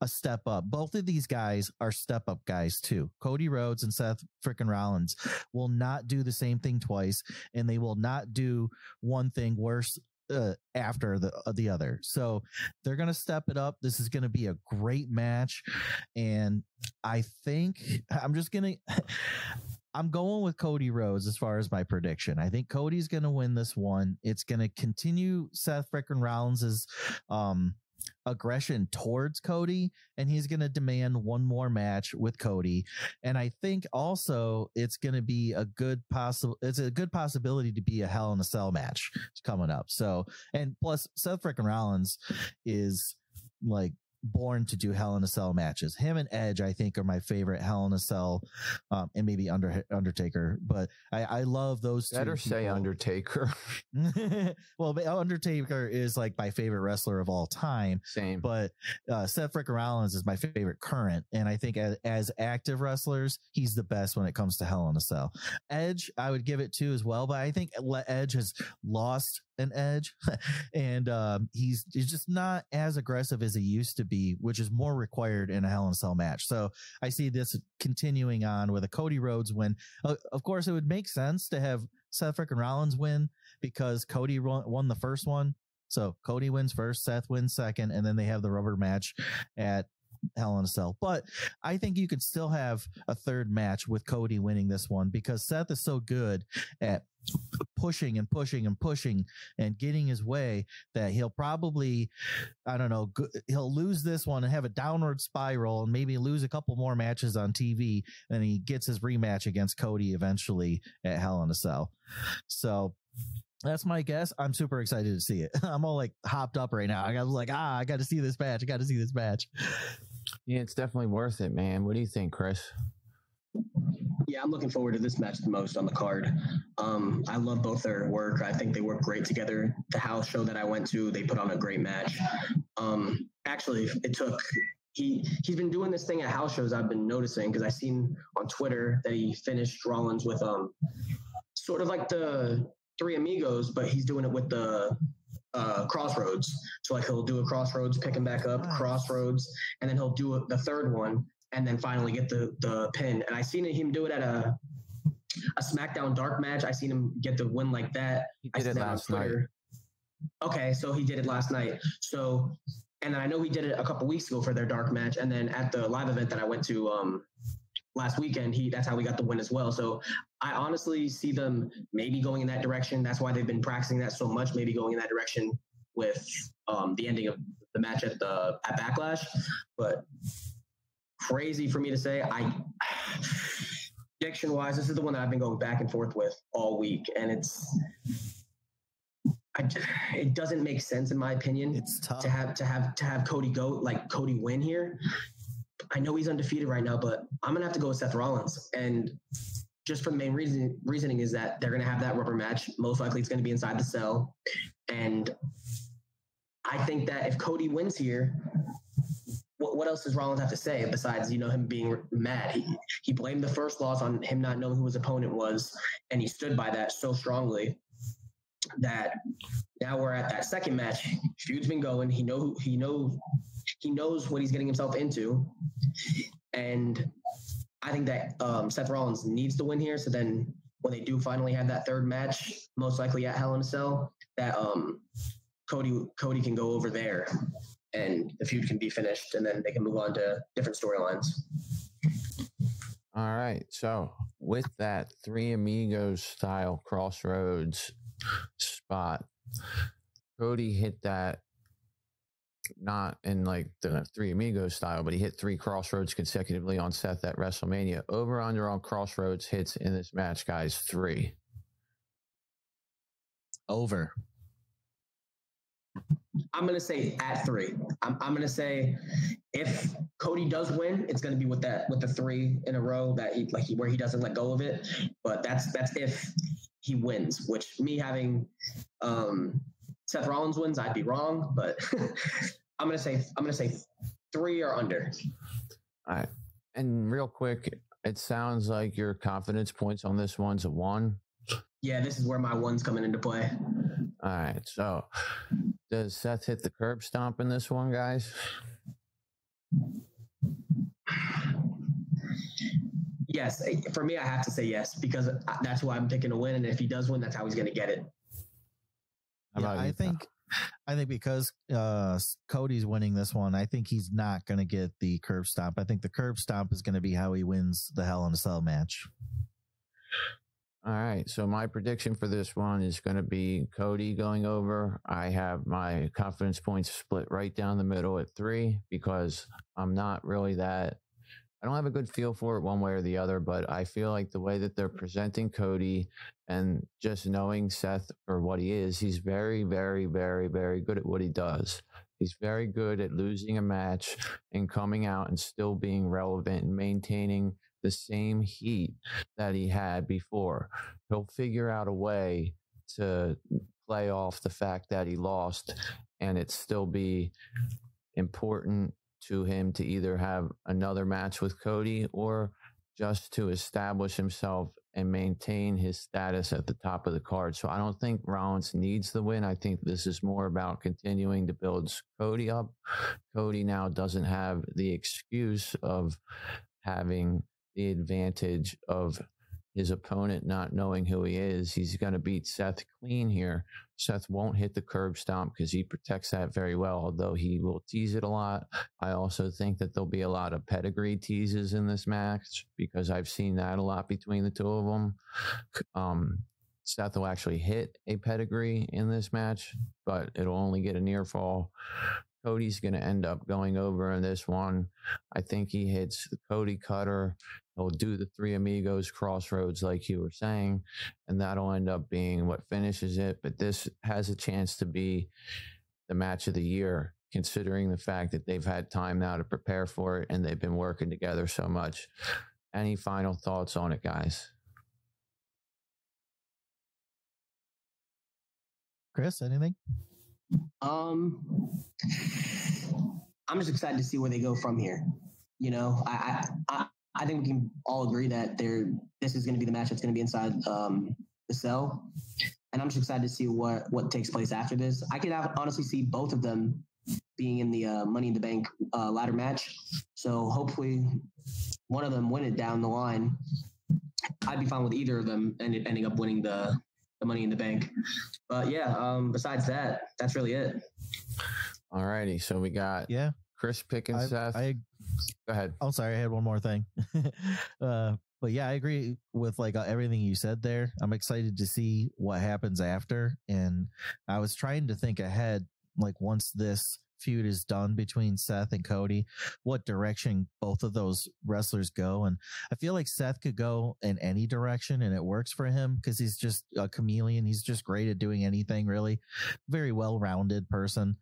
a step up. Both of these guys are step up guys too. Cody Rhodes and Seth frickin' Rollins will not do the same thing twice and they will not do one thing worse uh, after the uh, the other. So they're going to step it up. This is going to be a great match and I think I'm just going to I'm going with Cody Rhodes as far as my prediction. I think Cody's going to win this one. It's going to continue Seth frickin' Rollins's um, aggression towards Cody, and he's going to demand one more match with Cody. And I think also it's going to be a good possible. It's a good possibility to be a Hell in a Cell match coming up. So, and plus Seth frickin' Rollins is like born to do Hell in a Cell matches. Him and Edge, I think, are my favorite Hell in a Cell, um, and maybe Under Undertaker. But I, I love those. Better say people. Undertaker. [laughs] well, Undertaker is like my favorite wrestler of all time. Same. But uh, Seth Freaking Rollins is my favorite current, and I think as, as active wrestlers, he's the best when it comes to Hell in a Cell. Edge, I would give it to as well, but I think Edge has lost an edge, [laughs] and um, he's he's just not as aggressive as he used to be, which is more required in a Hell in a Cell match. So I see this continuing on with a Cody Rhodes win. Uh, of course, it would make sense to have Seth freaking Rollins win because Cody won the first one. So Cody wins first, Seth wins second, and then they have the rubber match at Hell in a Cell. But I think you could still have a third match with Cody winning this one because Seth is so good at pushing and pushing and pushing and getting his way that he'll probably, I don't know, he'll lose this one and have a downward spiral and maybe lose a couple more matches on TV. And he gets his rematch against Cody eventually at Hell in a Cell. So that's my guess. I'm super excited to see it. [laughs] I'm all like hopped up right now. I was like, ah, I got to see this match. I got to see this match. Yeah, it's definitely worth it, man. What do you think, Chris? Yeah, I'm looking forward to this match the most on the card. Um, I love both their work. I think they work great together. The house show that I went to, they put on a great match. Um, actually, it took he he's been doing this thing at house shows. I've been noticing because I seen on Twitter that he finished Rollins with um sort of like the Three Amigos, but he's doing it with the uh, Cross Rhodes. So like he'll do a Cross Rhodes, pick him back up, Cross Rhodes, and then he'll do a, the third one, and then finally get the the pin. And I seen him do it at a a SmackDown Dark match. I seen him get the win like that. He did it last night. Okay, so he did it last night. So, and then I know he did it a couple weeks ago for their Dark match, and then at the live event that I went to um, last weekend, he that's how we got the win as well. So I honestly see them maybe going in that direction. That's why they've been practicing that so much. Maybe going in that direction with um, the ending of the match at the at Backlash. But crazy for me to say. I [sighs] prediction wise, this is the one that I've been going back and forth with all week, and it's. I, it doesn't make sense in my opinion. It's tough to have to have to have Cody go like Cody win here. I know he's undefeated right now, but I'm gonna have to go with Seth Rollins. And just for the main reason reasoning is that they're gonna have that rubber match. Most likely it's gonna be inside the cell. And I think that if Cody wins here, what, what else does Rollins have to say besides, you know, him being mad? He he blamed the first loss on him not knowing who his opponent was, and he stood by that so strongly that now we're at that second match. Feud's been going. He know he know he knows what he's getting himself into, and I think that um, Seth Rollins needs to win here. So then, when they do finally have that third match, most likely at Hell in a Cell, that um, Cody Cody can go over there, and the feud can be finished, and then they can move on to different storylines. All right. So with that three amigos style Cross Rhodes spot, Cody hit that not in like the Three Amigos style, but he hit three Cross Rhodes consecutively on Seth at WrestleMania. Over under on Cross Rhodes hits in this match, guys. Three. Over. I'm gonna say at three. I'm, I'm gonna say if Cody does win, it's gonna be with that with the three in a row that he like he, where he doesn't let go of it. But that's that's if he wins. Which me having um Seth Rollins wins, I'd be wrong, but [laughs] I'm gonna say I'm gonna say three or under. All right. And real quick, it sounds like your confidence points on this one's a one. Yeah, this is where my one's coming into play. All right. So does Seth hit the curb stomp in this one, guys? Yes, for me, I have to say yes because that's who I'm picking to win, and if he does win, that's how he's going to get it. Yeah, I think I think because uh, Cody's winning this one, I think he's not going to get the curb stomp. I think the curb stomp is going to be how he wins the Hell in a Cell match. All right. So my prediction for this one is going to be Cody going over. I have my confidence points split right down the middle at three because I'm not really that I don't have a good feel for it one way or the other, but I feel like the way that they're presenting Cody and just knowing Seth for what he is, he's very, very, very, very good at what he does. He's very good at losing a match and coming out and still being relevant and maintaining the same heat that he had before. He'll figure out a way to play off the fact that he lost and it still be important to him to either have another match with Cody or just to establish himself and maintain his status at the top of the card. So I don't think Rollins needs the win. I think this is more about continuing to build Cody up. Cody now doesn't have the excuse of having the advantage of his opponent not knowing who he is. He's going to beat Seth clean here. Seth won't hit the curb stomp because he protects that very well, although he will tease it a lot. I also think that there'll be a lot of pedigree teases in this match because I've seen that a lot between the two of them. Um, Seth will actually hit a pedigree in this match, but it'll only get a near fall. Cody's going to end up going over in this one. I think he hits the Cody cutter. He'll do the three amigos Cross Rhodes, like you were saying, and that'll end up being what finishes it. But this has a chance to be the match of the year, considering the fact that they've had time now to prepare for it and they've been working together so much. Any final thoughts on it, guys? Chris, anything? Um, I'm just excited to see where they go from here. You know, I I I think we can all agree that there this is going to be the match that's going to be inside um, the cell, and I'm just excited to see what what takes place after this. I could have, honestly see both of them being in the uh, Money in the Bank uh, ladder match. So hopefully, one of them win it down the line. I'd be fine with either of them and ending up winning the the Money in the Bank. But yeah, um, besides that, that's really it. All righty. So we got Yeah. Chris picking I, Seth. I Go ahead. I'm sorry, I had one more thing. [laughs] uh, but yeah, I agree with like uh, everything you said there. I'm excited to see what happens after, and I was trying to think ahead, like once this feud is done between Seth and Cody, what direction both of those wrestlers go. And I feel like Seth could go in any direction and it works for him because he's just a chameleon. He's just great at doing anything, really. Very well rounded person.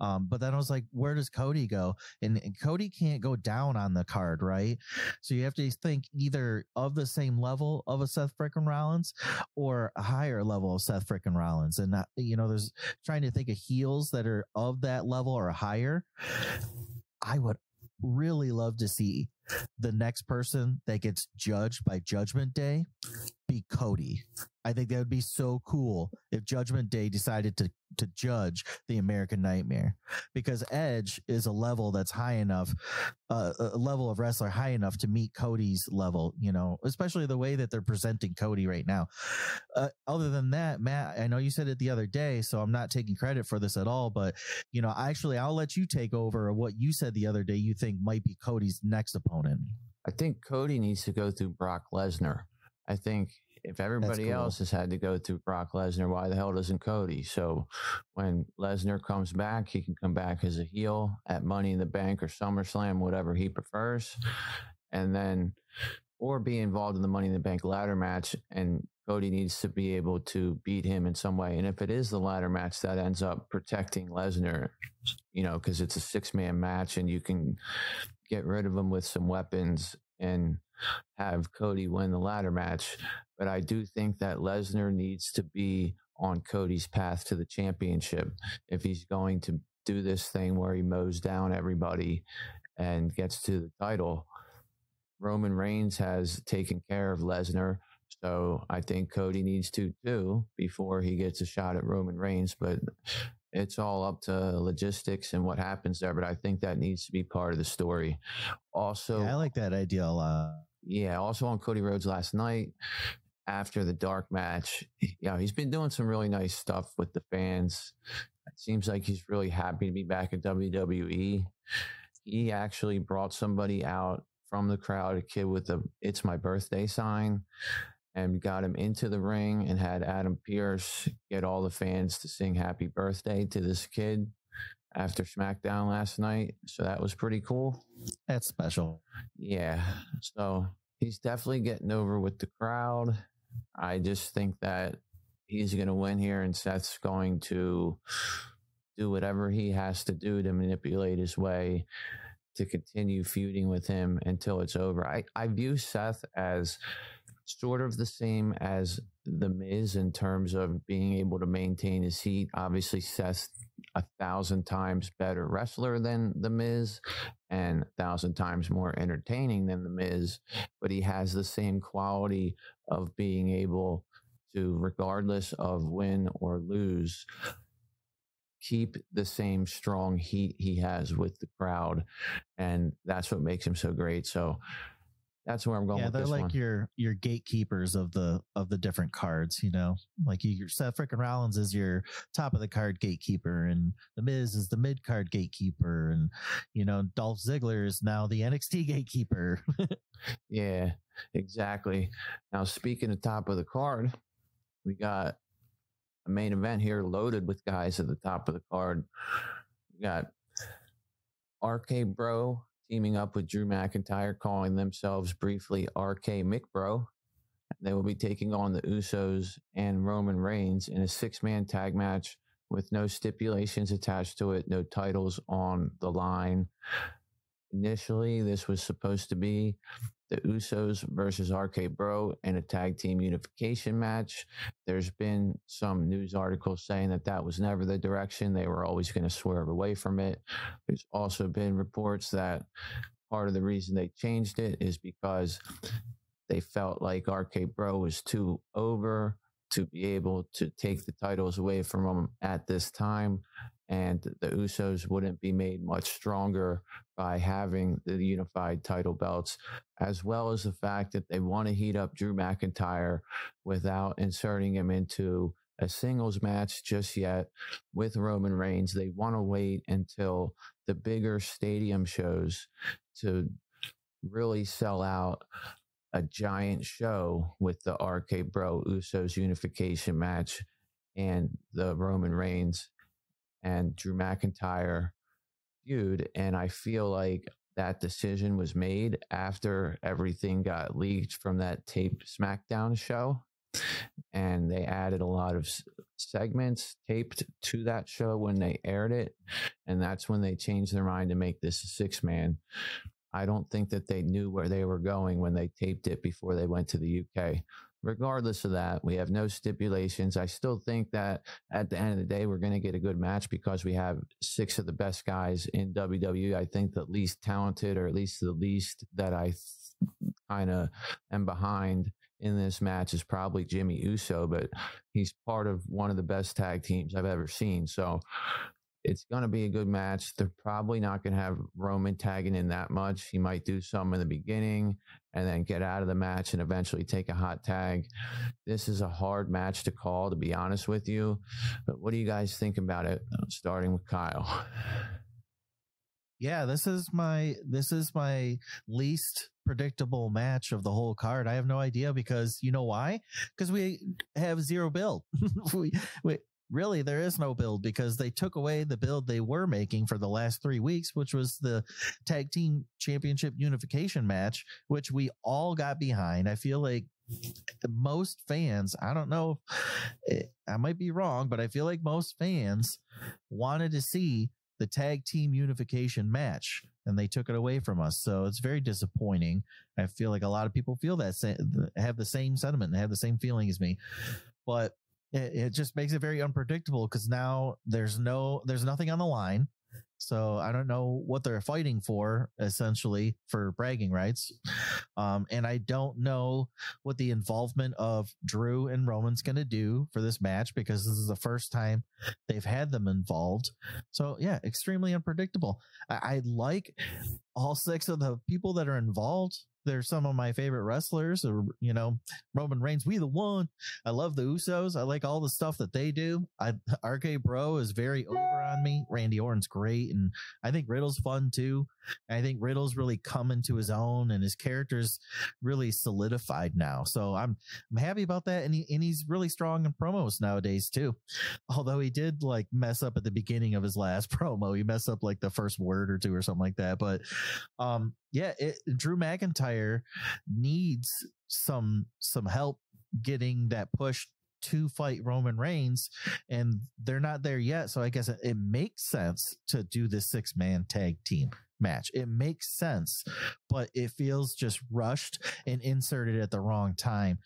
Um, but then I was like, where does Cody go? And, and Cody can't go down on the card, right? So you have to think either of the same level of a Seth frickin' Rollins or a higher level of Seth frickin' Rollins. And, not, you know, there's trying to think of heels that are of that level or higher. I would really love to see the next person that gets judged by Judgment Day be Cody. I think that would be so cool if Judgment Day decided to to judge the American Nightmare because Edge is a level that's high enough, uh, a level of wrestler high enough to meet Cody's level. You know, especially the way that they're presenting Cody right now. Uh, other than that, Matt, I know you said it the other day, so I'm not taking credit for this at all. But you know, actually, I'll let you take over what you said the other day. You think might be Cody's next opponent. I think Cody needs to go through Brock Lesnar. I think if everybody cool. else has had to go through Brock Lesnar, why the hell doesn't Cody? So when Lesnar comes back, he can come back as a heel at Money in the Bank or SummerSlam, whatever he prefers. And then, or be involved in the Money in the Bank ladder match. And Cody needs to be able to beat him in some way. And if it is the ladder match, that ends up protecting Lesnar, you know, because it's a six man match and you can get rid of him with some weapons and have Cody win the ladder match. But I do think that Lesnar needs to be on Cody's path to the championship if he's going to do this thing where he mows down everybody and gets to the title. Roman Reigns has taken care of Lesnar. So I think Cody needs to too before he gets a shot at Roman Reigns. But it's all up to logistics and what happens there. But I think that needs to be part of the story. Also, yeah, I like that idea a lot. Yeah, also on Cody Rhodes last night after the dark match, yeah, he's been doing some really nice stuff with the fans. It seems like he's really happy to be back at WWE. He actually brought somebody out from the crowd, a kid with a "It's my birthday" sign, and got him into the ring and had Adam Pearce get all the fans to sing happy birthday to this kid after SmackDown last night. So that was pretty cool. That's special. Yeah. So he's definitely getting over with the crowd. I just think that he's going to win here and Seth's going to do whatever he has to do to manipulate his way to continue feuding with him until it's over. I, I view Seth as sort of the same as the Miz in terms of being able to maintain his heat. Obviously, Seth a thousand times better wrestler than the Miz and a thousand times more entertaining than the Miz, but he has the same quality of being able to, regardless of win or lose, keep the same strong heat he has with the crowd. And that's what makes him so great. So that's where I'm going. Yeah, they're like one. your your gatekeepers of the of the different cards. You know, like you, Seth frickin' Rollins is your top of the card gatekeeper, and the Miz is the mid card gatekeeper, and you know Dolph Ziggler is now the [laughs] NXT gatekeeper. [laughs] yeah, exactly. Now speaking of top of the card, we got a main event here loaded with guys at the top of the card. We got RK Bro teaming up with Drew McIntyre, calling themselves briefly RK McBro. They will be taking on the Usos and Roman Reigns in a six man tag match with no stipulations attached to it, no titles on the line. Initially, this was supposed to be the Usos versus RK Bro in a tag team unification match. There's been some news articles saying that that was never the direction. They were always going to swerve away from it. There's also been reports that part of the reason they changed it is because they felt like RK Bro was too over to be able to take the titles away from them at this time and the Usos wouldn't be made much stronger by having the unified title belts, as well as the fact that they want to heat up Drew McIntyre without inserting him into a singles match just yet with Roman Reigns. They want to wait until the bigger stadium shows to really sell out a giant show with the RK Bro Usos unification match and the Roman Reigns and Drew McIntyre feud. And I feel like that decision was made after everything got leaked from that tape SmackDown show. And they added a lot of segments taped to that show when they aired it. And that's when they changed their mind to make this a six man. I don't think that they knew where they were going when they taped it before they went to the UK regardless of that, we have no stipulations. I still think that at the end of the day, we're going to get a good match because we have six of the best guys in WWE. I think the least talented, or at least the least that I kind of am behind in this match is probably Jimmy Uso, but he's part of one of the best tag teams I've ever seen. So it's going to be a good match. They're probably not going to have Roman tagging in that much. He might do some in the beginning and then get out of the match and eventually take a hot tag. This is a hard match to call, to be honest with you. But what do you guys think about it? Uh, starting with Kyle. Yeah, this is my this is my least predictable match of the whole card. I have no idea because you know why? Because we have zero build. [laughs] we, we really there is no build because they took away the build they were making for the last three weeks, which was the tag team championship unification match, which we all got behind. I feel like most fans, I don't know, eh, I might be wrong, but I feel like most fans wanted to see the tag team unification match and they took it away from us. So it's very disappointing. I feel like a lot of people feel that have the same sentiment and have the same feeling as me. But it, it just makes it very unpredictable because now there's no there's nothing on the line so I don't know what they're fighting for, essentially, for bragging rights. Um, and I don't know what the involvement of Drew and Roman's going to do for this match because this is the first time they've had them involved. So yeah, extremely unpredictable. I, I like all six of the people that are involved they're some of my favorite wrestlers or you know roman reigns we the one i love the usos i like all the stuff that they do i rk bro is very over on me randy orton's great and i think riddle's fun too I think Riddle's really come into his own and his character's really solidified now. So I'm I'm happy about that. And he and he's really strong in promos nowadays too. Although he did like mess up at the beginning of his last [laughs] promo. He messed up like the first word or two or something like that. But um yeah, it, Drew McIntyre needs some some help getting that push to fight Roman Reigns, and they're not there yet. So I guess it, it makes sense to do this six man tag team match. It makes sense, but it feels just rushed and inserted at the wrong time.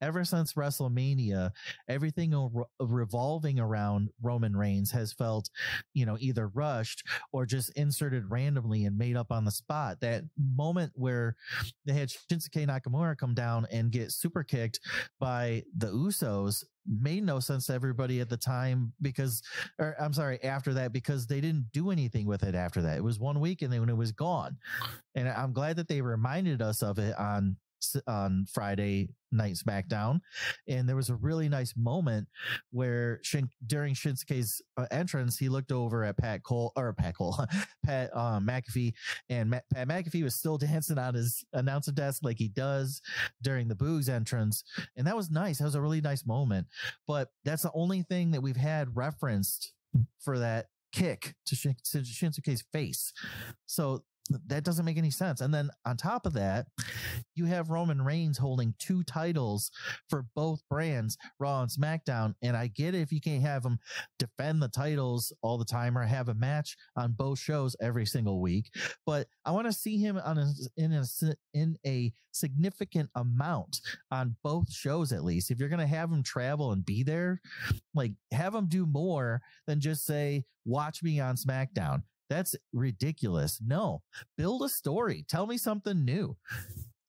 Ever since WrestleMania, everything re- revolving around Roman Reigns has felt, you know, either rushed or just inserted randomly and made up on the spot. That moment where they had Shinsuke Nakamura come down and get super kicked by the Usos made no sense to everybody at the time because, or I'm sorry, after that, because they didn't do anything with it after that. It was one week and then it was gone. And I'm glad that they reminded us of it on on Friday night SmackDown, and there was a really nice moment where Shin, during Shinsuke's uh, entrance, he looked over at Pat Cole or Pat Cole, [laughs] Pat um, McAfee, and Ma- Pat McAfee was still [laughs] dancing on his announcer desk like he does during the Boogs entrance, and that was nice. That was a really nice moment, but that's the only thing that we've had referenced for that kick to, Shin- to Shinsuke's face. So that doesn't make any sense. And then on top of that, you have Roman Reigns holding two titles for both brands, Raw and SmackDown. And I get it if you can't have him defend the titles all the time or have a match on both shows every single week, but I want to see him on a, in a in a significant amount on both shows at least. If you're going to have him travel and be there, like have him do more than just say watch me on SmackDown that's ridiculous. No, build a story. Tell me something new.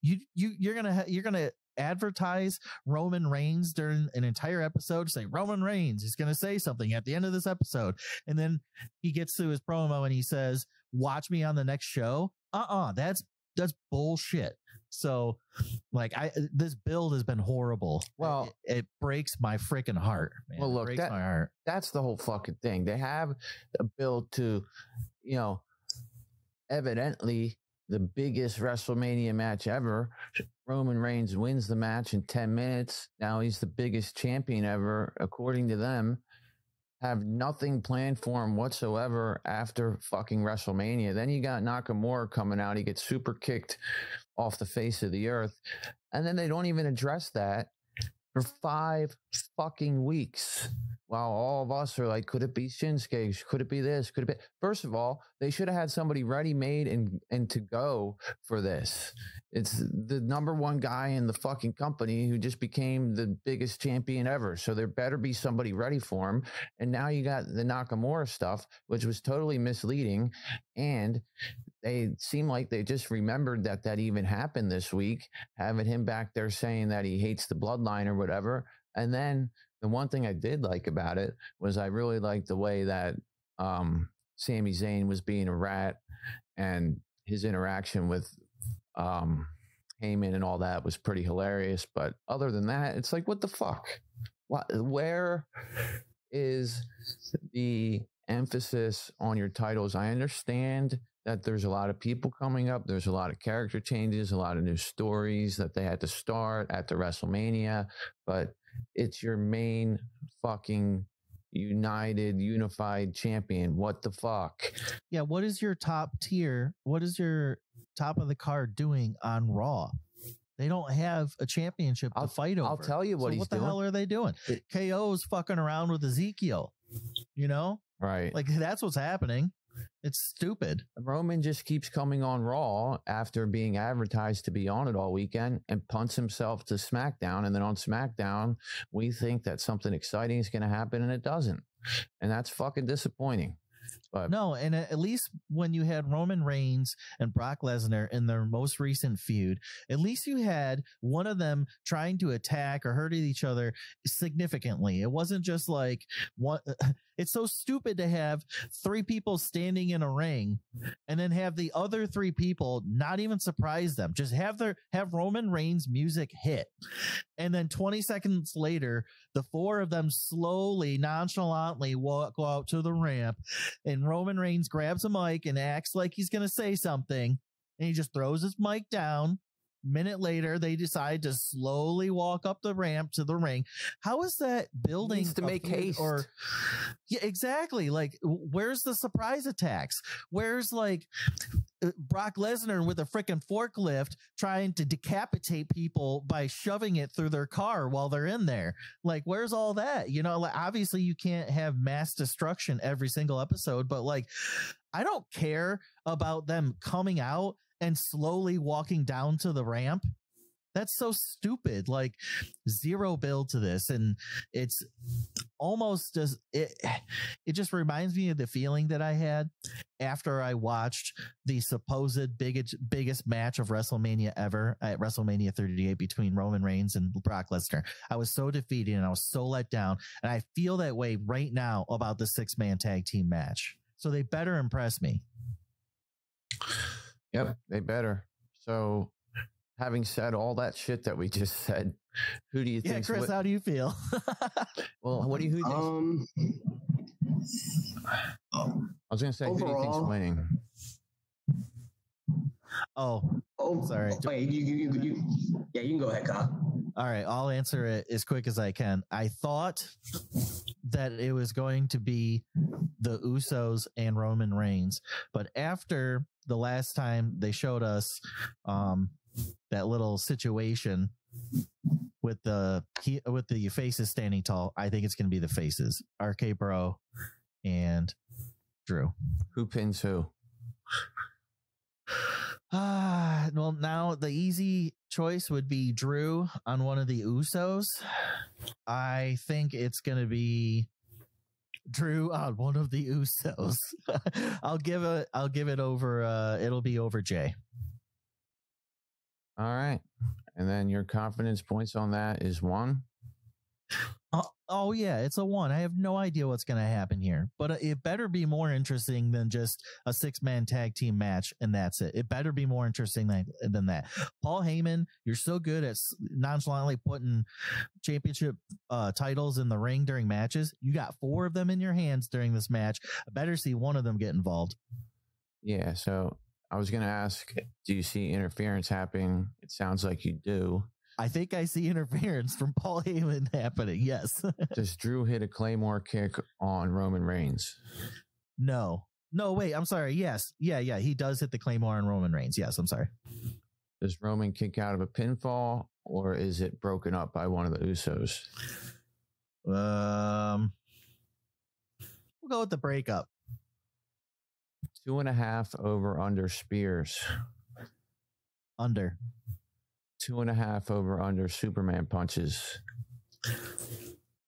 You you you're gonna ha- you're gonna advertise Roman Reigns during an entire episode. Say Roman Reigns is gonna say something at the end of this episode, and then he gets to his promo and he says, "Watch me on the next show." Uh uh-uh, uh, that's that's bullshit. So, like, I this build has been horrible. Well, it, it breaks my freaking heart. Man. Well, look, that, my heart. That's the whole fucking thing. They have a build to, you know, evidently the biggest WrestleMania match ever. Roman Reigns wins the match in 10 minutes. Now he's the biggest champion ever, according to them have nothing planned for him whatsoever after fucking WrestleMania. Then you got Nakamura coming out. He gets super kicked off the face of the earth. And then they don't even address that for five fucking weeks. While all of us are like, could it be Shinsuke? Could it be this? Could it be? First of all, they should have had somebody ready made and, and to go for this. It's the number one guy in the fucking company who just became the biggest champion ever. So there better be somebody ready for him. And now you got the Nakamura stuff, which was totally misleading. And they seem like they just remembered that that even happened this week, having him back there saying that he hates the bloodline or whatever. And then the one thing I did like about it was I really liked the way that um, Sami Zayn was being a rat and his interaction with um, Heyman and all that was pretty hilarious. But other than that, it's like, what the fuck? What, where is the emphasis on your titles? I understand that there's a lot of people coming up. There's a lot of character changes, a lot of new stories that they had to start at the WrestleMania, but it's your main fucking united, unified champion. What the fuck? Yeah. What is your top tier? What is your top of the card doing on Raw? They don't have a championship I'll, to fight over. I'll tell you what so he's what the doing. hell are they doing? It- KO's fucking around with Ezekiel. You know, Right. like that's what's happening. It's stupid. Roman just keeps coming on Raw after being advertised to be on it all weekend and punts himself to SmackDown. And then on SmackDown, we think that something exciting is going to happen and it doesn't. And that's fucking disappointing. But No, and at least when you had Roman Reigns and Brock Lesnar in their most recent feud, at least you had one of them trying to attack or hurt each other significantly. It wasn't just like one. [laughs] It's so stupid to have three people standing in a ring and then have the other three people not even surprise them. Just have their have Roman Reigns music hit. And then 20 seconds later, the four of them slowly, nonchalantly walk out to the ramp and Roman Reigns grabs a mic and acts like he's going to say something. And he just throws his mic down Minute later, they decide to slowly walk up the ramp to the ring. How is that building to make haste. Or yeah, exactly. Like, where's the surprise attacks? Where's like uh, Brock Lesnar with a freaking forklift trying to decapitate people by shoving it through their car while they're in there? Like, where's all that? You know, like obviously you can't have mass destruction every single episode, but like, I don't care about them coming out and slowly walking down to the ramp. That's so stupid. Like zero build to this. And it's almost just, it, it just reminds me of the feeling that I had after I watched the supposed biggest, biggest match of WrestleMania ever at WrestleMania 38 between Roman Reigns and Brock Lesnar. I was so defeated and I was so let down. And I feel that way right now about the six man tag team match. So they better impress me. Yep, they better. So, having said all that shit that we just said, who do you Yeah, think? Chris, how do you feel? [laughs] well, what do you? Who thinks, Um, I was going to say, who do you think's winning? Oh, oh, Sorry. Oh, you, you, you, you, yeah, you can go ahead, Kyle. all right. I'll answer it as quick as I can. I thought that it was going to be the Usos and Roman Reigns, but after the last time they showed us um, that little situation with the he, with the faces standing tall, I think it's going to be the faces, RK Bro and Drew. Who pins who? Ah, well, now the easy choice would be Drew on one of the Usos. I think it's going to be Drew on one of the Usos. [laughs] I'll give it. I'll give it over. Uh, it'll be over Jey. All right. And then your confidence points on that is one. Oh, oh yeah, it's a one. I have no idea what's going to happen here, but uh, it better be more interesting than just a six man tag team match and that's it. It better be more interesting than, than that. Paul Heyman, you're so good at nonchalantly putting championship uh, titles in the ring during matches. You got four of them in your hands during this match. I better see one of them get involved. Yeah. So I was going to ask, do you see interference happening? It sounds like you do. I think I see interference from Paul Heyman happening. Yes. [laughs] Does Drew hit a Claymore kick on Roman Reigns? no. No, wait, I'm sorry. Yes. Yeah, yeah. He does hit the Claymore on Roman Reigns. Yes, I'm sorry. Does Roman kick out of a pinfall or is it broken up by one of the Usos? Um, we'll go with the breakup. Two and a half over under spears. Under. Two and a half over under Superman punches.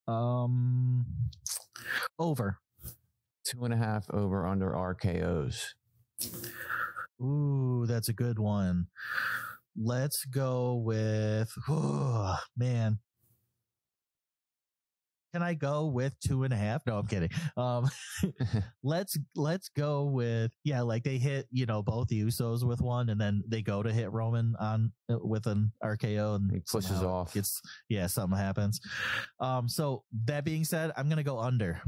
Um, over. Two and a half over under RKOs. Ooh, that's a good one. Let's go with. Oh, [sighs] man. Can I go with two and a half? No, I'm kidding. Um, [laughs] [laughs] let's let's go with yeah, like they hit you know both Usos with one, and then they go to hit Roman on uh, with an RKO, and He pushes off. It's yeah, something happens. Um, so that being said, I'm gonna go under.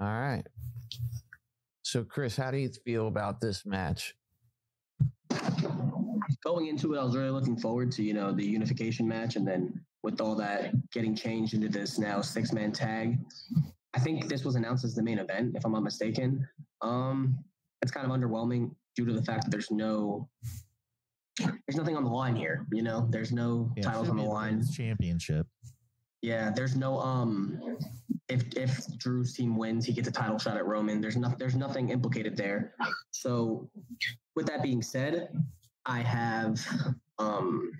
All right. So, Chris, how do you feel about this match? Going into it, I was really looking forward to, you know, the unification match and then with all that getting changed into this now six man tag. I think this was announced as the main event, if I'm not mistaken. Um, it's kind of underwhelming due to the fact that there's no there's nothing on the line here, you know, there's no Yeah, titles on the line. championship. Yeah, there's no um if if Drew's team wins, he gets a title shot at Roman. There's nothing there's nothing implicated there. So with that being said, I have um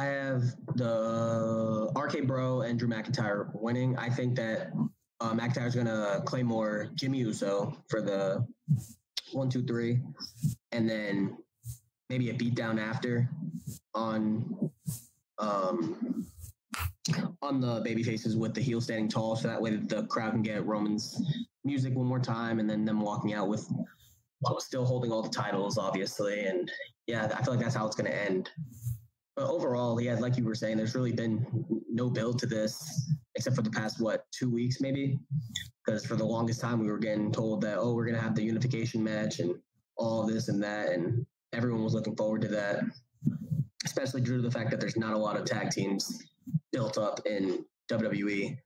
I have the RK Bro and Drew McIntyre winning. I think that uh, McIntyre's gonna claymore Jimmy Uso for the one, two, three, and then maybe a beatdown after on um on the baby faces with the heel standing tall so that way the crowd can get roman's music one more time and then them walking out with still holding all the titles obviously and yeah i feel like that's how it's going to end but overall yeah like you were saying there's really been no build to this except for the past what two weeks maybe because for the longest time we were getting told that oh we're going to have the unification match and all this and that and everyone was looking forward to that, especially due to the fact that there's not a lot of tag teams built up in WWE.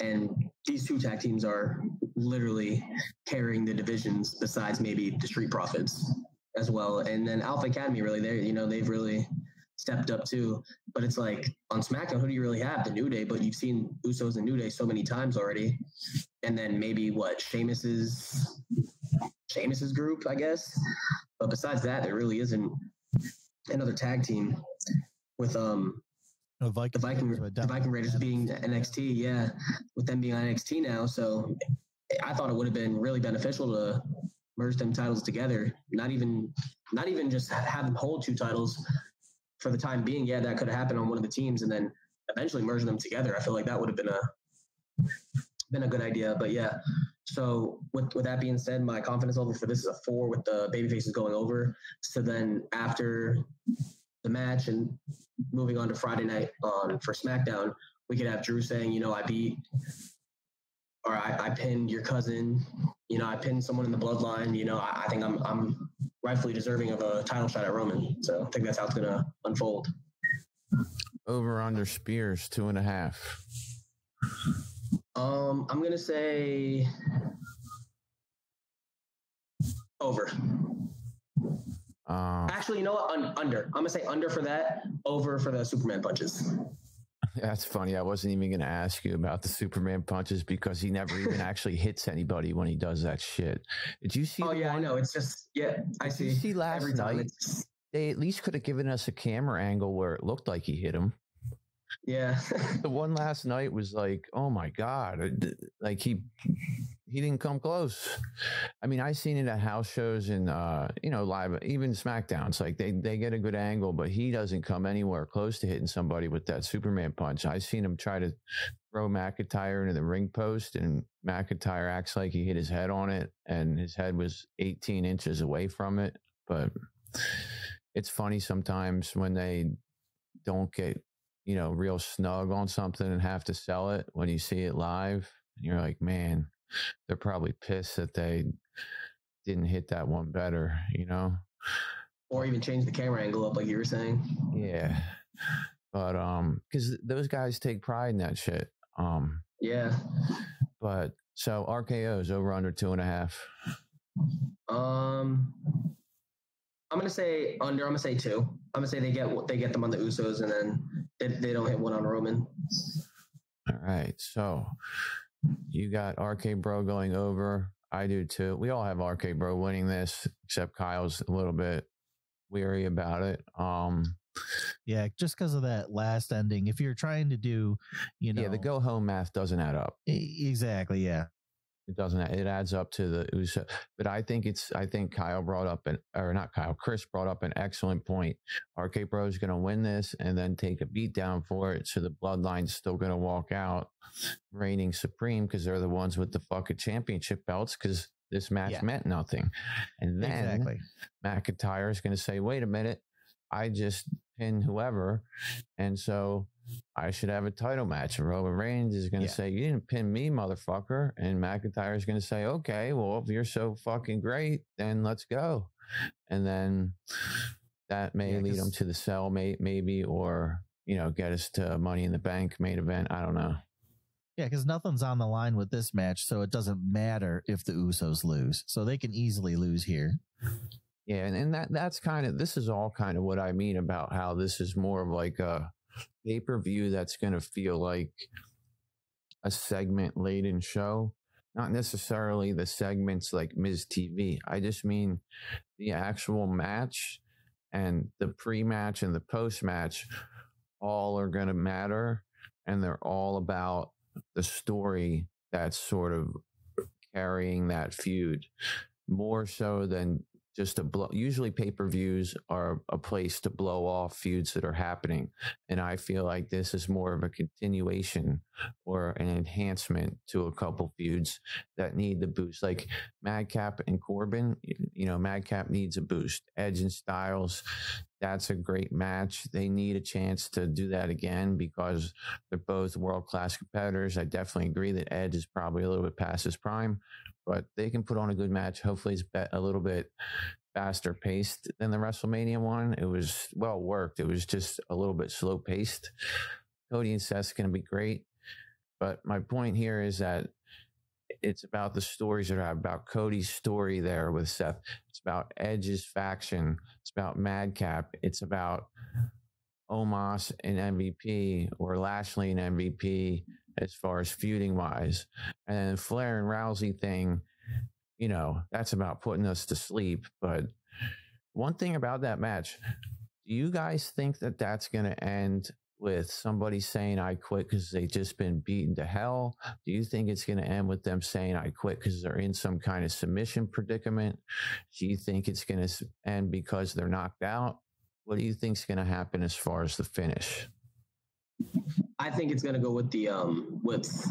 And these two tag teams are literally carrying the divisions besides maybe the Street Profits as well. And then Alpha Academy, really, they you know, they've really stepped up too. But it's like on SmackDown, who do you really have? The New Day, but you've seen Usos and New Day so many times already. And then maybe what Sheamus's Sheamus's group, I guess. But besides that, there really isn't another tag team with um The Viking, the Viking the Viking Raiders being NXT, yeah, with them being on NXT now. So I thought it would have been really beneficial to merge them titles together. Not even not even just have them hold two titles for the time being. Yeah, that could have happened on one of the teams, and then eventually merge them together. I feel like that would have been a been a good idea. But yeah. So with with that being said, my confidence level for this is a four with the baby faces going over. So then after the match and moving on to Friday night on for SmackDown, we could have Drew saying, you know, I beat or I, I pinned your cousin, you know, I pinned someone in the bloodline, you know, I, I think I'm I'm rightfully deserving of a title shot at Roman. So I think that's how it's gonna unfold. Over under Spears two and a half. Um, I'm gonna say over. Um, Actually, you know what? Un- under. I'm gonna say under for that. Over for the Superman punches. That's funny. I wasn't even going to ask you about the Superman punches because he never even [laughs] actually hits anybody when he does that shit. Did you see? Oh yeah, I know. It's just yeah, I see. see last Every time night? They at least could have given us a camera angle where it looked like he hit him. yeah. The one last night was like, oh my god, uh, like he he didn't come close. I mean, I seen it at house shows and uh, you know live, even SmackDowns. Like they they get a good angle, but he doesn't come anywhere close to hitting somebody with that Superman punch. I seen him try to throw McIntyre into the ring post, and McIntyre acts like he hit his head on it, and his head was 18 inches away from it. But it's funny sometimes when they don't get you know, real snug on something and have to sell it when you see it live. And you're like, man, they're probably pissed that they didn't hit that one better, you know? or even change the camera angle up, like you were saying. Yeah. But, um, cause those guys take pride in that shit. Um, Yeah. but so RKO's over under two and a half. Um, I'm gonna say under. I'm gonna say two. I'm gonna say they get they get them on the Usos, and then they, they don't hit one on Roman. All right. So you got RK Bro going over. I do too. We all have RK Bro winning this, except Kyle's a little bit weary about it. Um, Yeah, just because of that last ending. If you're trying to do, you know, yeah, the go home math doesn't add up. Exactly. Yeah, It doesn't. It adds up to the Uso. Uh, but I think it's. I think Kyle brought up an, or not Kyle. Chris brought up an excellent point. RK Bro is going to win this and then take a beat down for it. So the Bloodline's still going to walk out reigning supreme because they're the ones with the fucking championship belts. Because this match Yeah. meant nothing. And then exactly. McIntyre is going to say, "Wait a minute, I just pinned whoever, and so I should have a title match." And Roman Reigns is going to Yeah. say, "You didn't pin me, motherfucker," and McIntyre is going to say, "Okay, well, if you're so fucking great, then let's go." And then that may Yeah, lead them to the cell, may, maybe, or you know, get us to Money in the Bank main event. I don't know. Yeah, because nothing's on the line with this match, so it doesn't matter if the Usos lose. So they can easily lose here. Yeah, and, and that that's kind of this is all kind of what I mean about how this is more of like a pay per view that's going to feel like a segment laden show, not necessarily the segments like Ms. TV. I just mean the actual match and the pre match and the post match all are going to matter, and they're all about the story that's sort of carrying that feud more so than just a blow. Usually, pay per views are a place to blow off feuds that are happening. And I feel like this is more of a continuation or an enhancement to a couple feuds that need the boost. Like Madcap and Corbin, you know, Madcap needs a boost. Edge and Styles, that's a great match. They need a chance to do that again because they're both world class competitors. I definitely agree that Edge is probably a little bit past his prime, but they can put on a good match. Hopefully, it's a little bit faster paced than the WrestleMania one. It was well worked. It was just a little bit slow paced. Cody and Seth's going to be great. But my point here is that it's about the stories that are about Cody's story there with Seth. It's about Edge's faction. It's about Madcap. It's about Omos and MVP or Lashley and MVP as far as feuding wise. And then Flair and Rousey thing, you know, that's about putting us to sleep. But one thing about that match, do you guys think that that's going to end with somebody saying I quit because they've just been beaten to hell? Do you think it's going to end with them saying I quit because they're in some kind of submission predicament? Do you think it's going to end because they're knocked out? What do you think's going to happen as far as the finish? I think it's going to go with the um with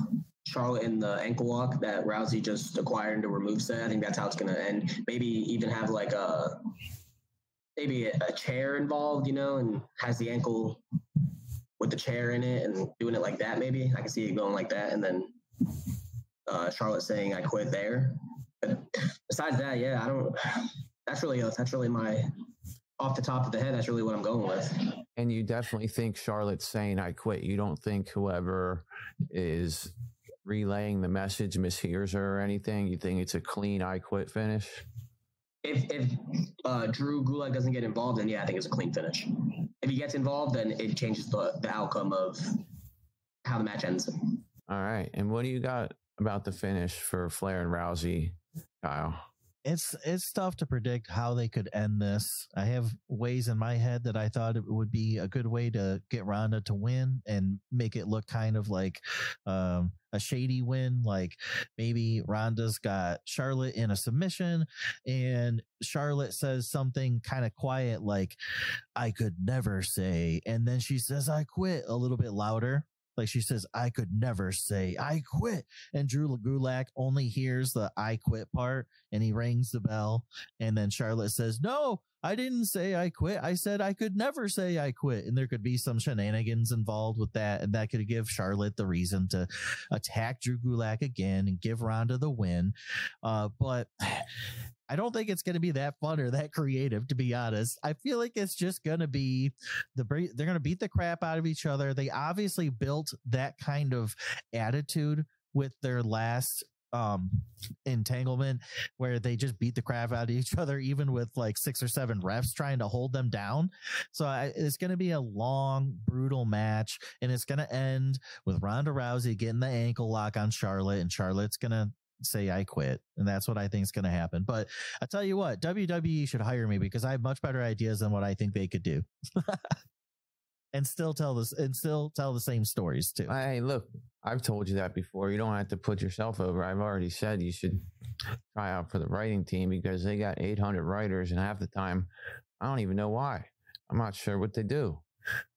Charlotte in the ankle lock that Rousey just acquired to remove set. I think that's how it's going to end. Maybe even have like a maybe a chair involved, you know, and has the ankle with the chair in it and doing it like that. Maybe I can see it going like that, and then uh, Charlotte saying I quit there. But besides that, yeah, I don't. That's really that's really my off the top of the head. That's really what I'm going with. And you definitely think Charlotte's saying I quit. You don't think whoever is relaying the message mishears her or anything. You think it's a clean I quit finish. If if uh, Drew Gulak doesn't get involved, then yeah, I think it's a clean finish. If he gets involved, then it changes the, the outcome of how the match ends. All right. And what do you got about the finish for Flair and Rousey, Kyle? it's it's tough to predict how they could end this. I have ways in my head that I thought it would be a good way to get Ronda to win and make it look kind of like um, a shady win. Like maybe Ronda's got Charlotte in a submission, and Charlotte says something kind of quiet like, "I could never say," and then she says, "I quit" a little bit louder. Like she says, I could never say I quit. And Drew Gulak only hears the I quit part and he rings the bell. And then Charlotte says, No, I didn't say I quit. I said I could never say I quit. And there could be some shenanigans involved with that. And that could give Charlotte the reason to attack Drew Gulak again and give Ronda the win. Uh, but I don't think it's going to be that fun or that creative, to be honest. I feel like it's just going to be the they're going to beat the crap out of each other. They obviously built that kind of attitude with their last um entanglement where they just beat the crap out of each [laughs] other even with like six or seven refs trying to hold them down so I, it's going to be a long brutal match and it's going to end with Ronda Rousey getting the ankle lock on Charlotte and Charlotte's going to say I quit. And that's what I think is going to happen. But I tell you what, WWE should hire me because I have much better ideas than what I think they could do. [laughs] and still tell this and still tell the same stories too. Hey, look, I've told you that before. You don't have to put yourself over. I've already said you should try out for the writing team because they got 800 writers and half the time I don't even know why. I'm not sure what they do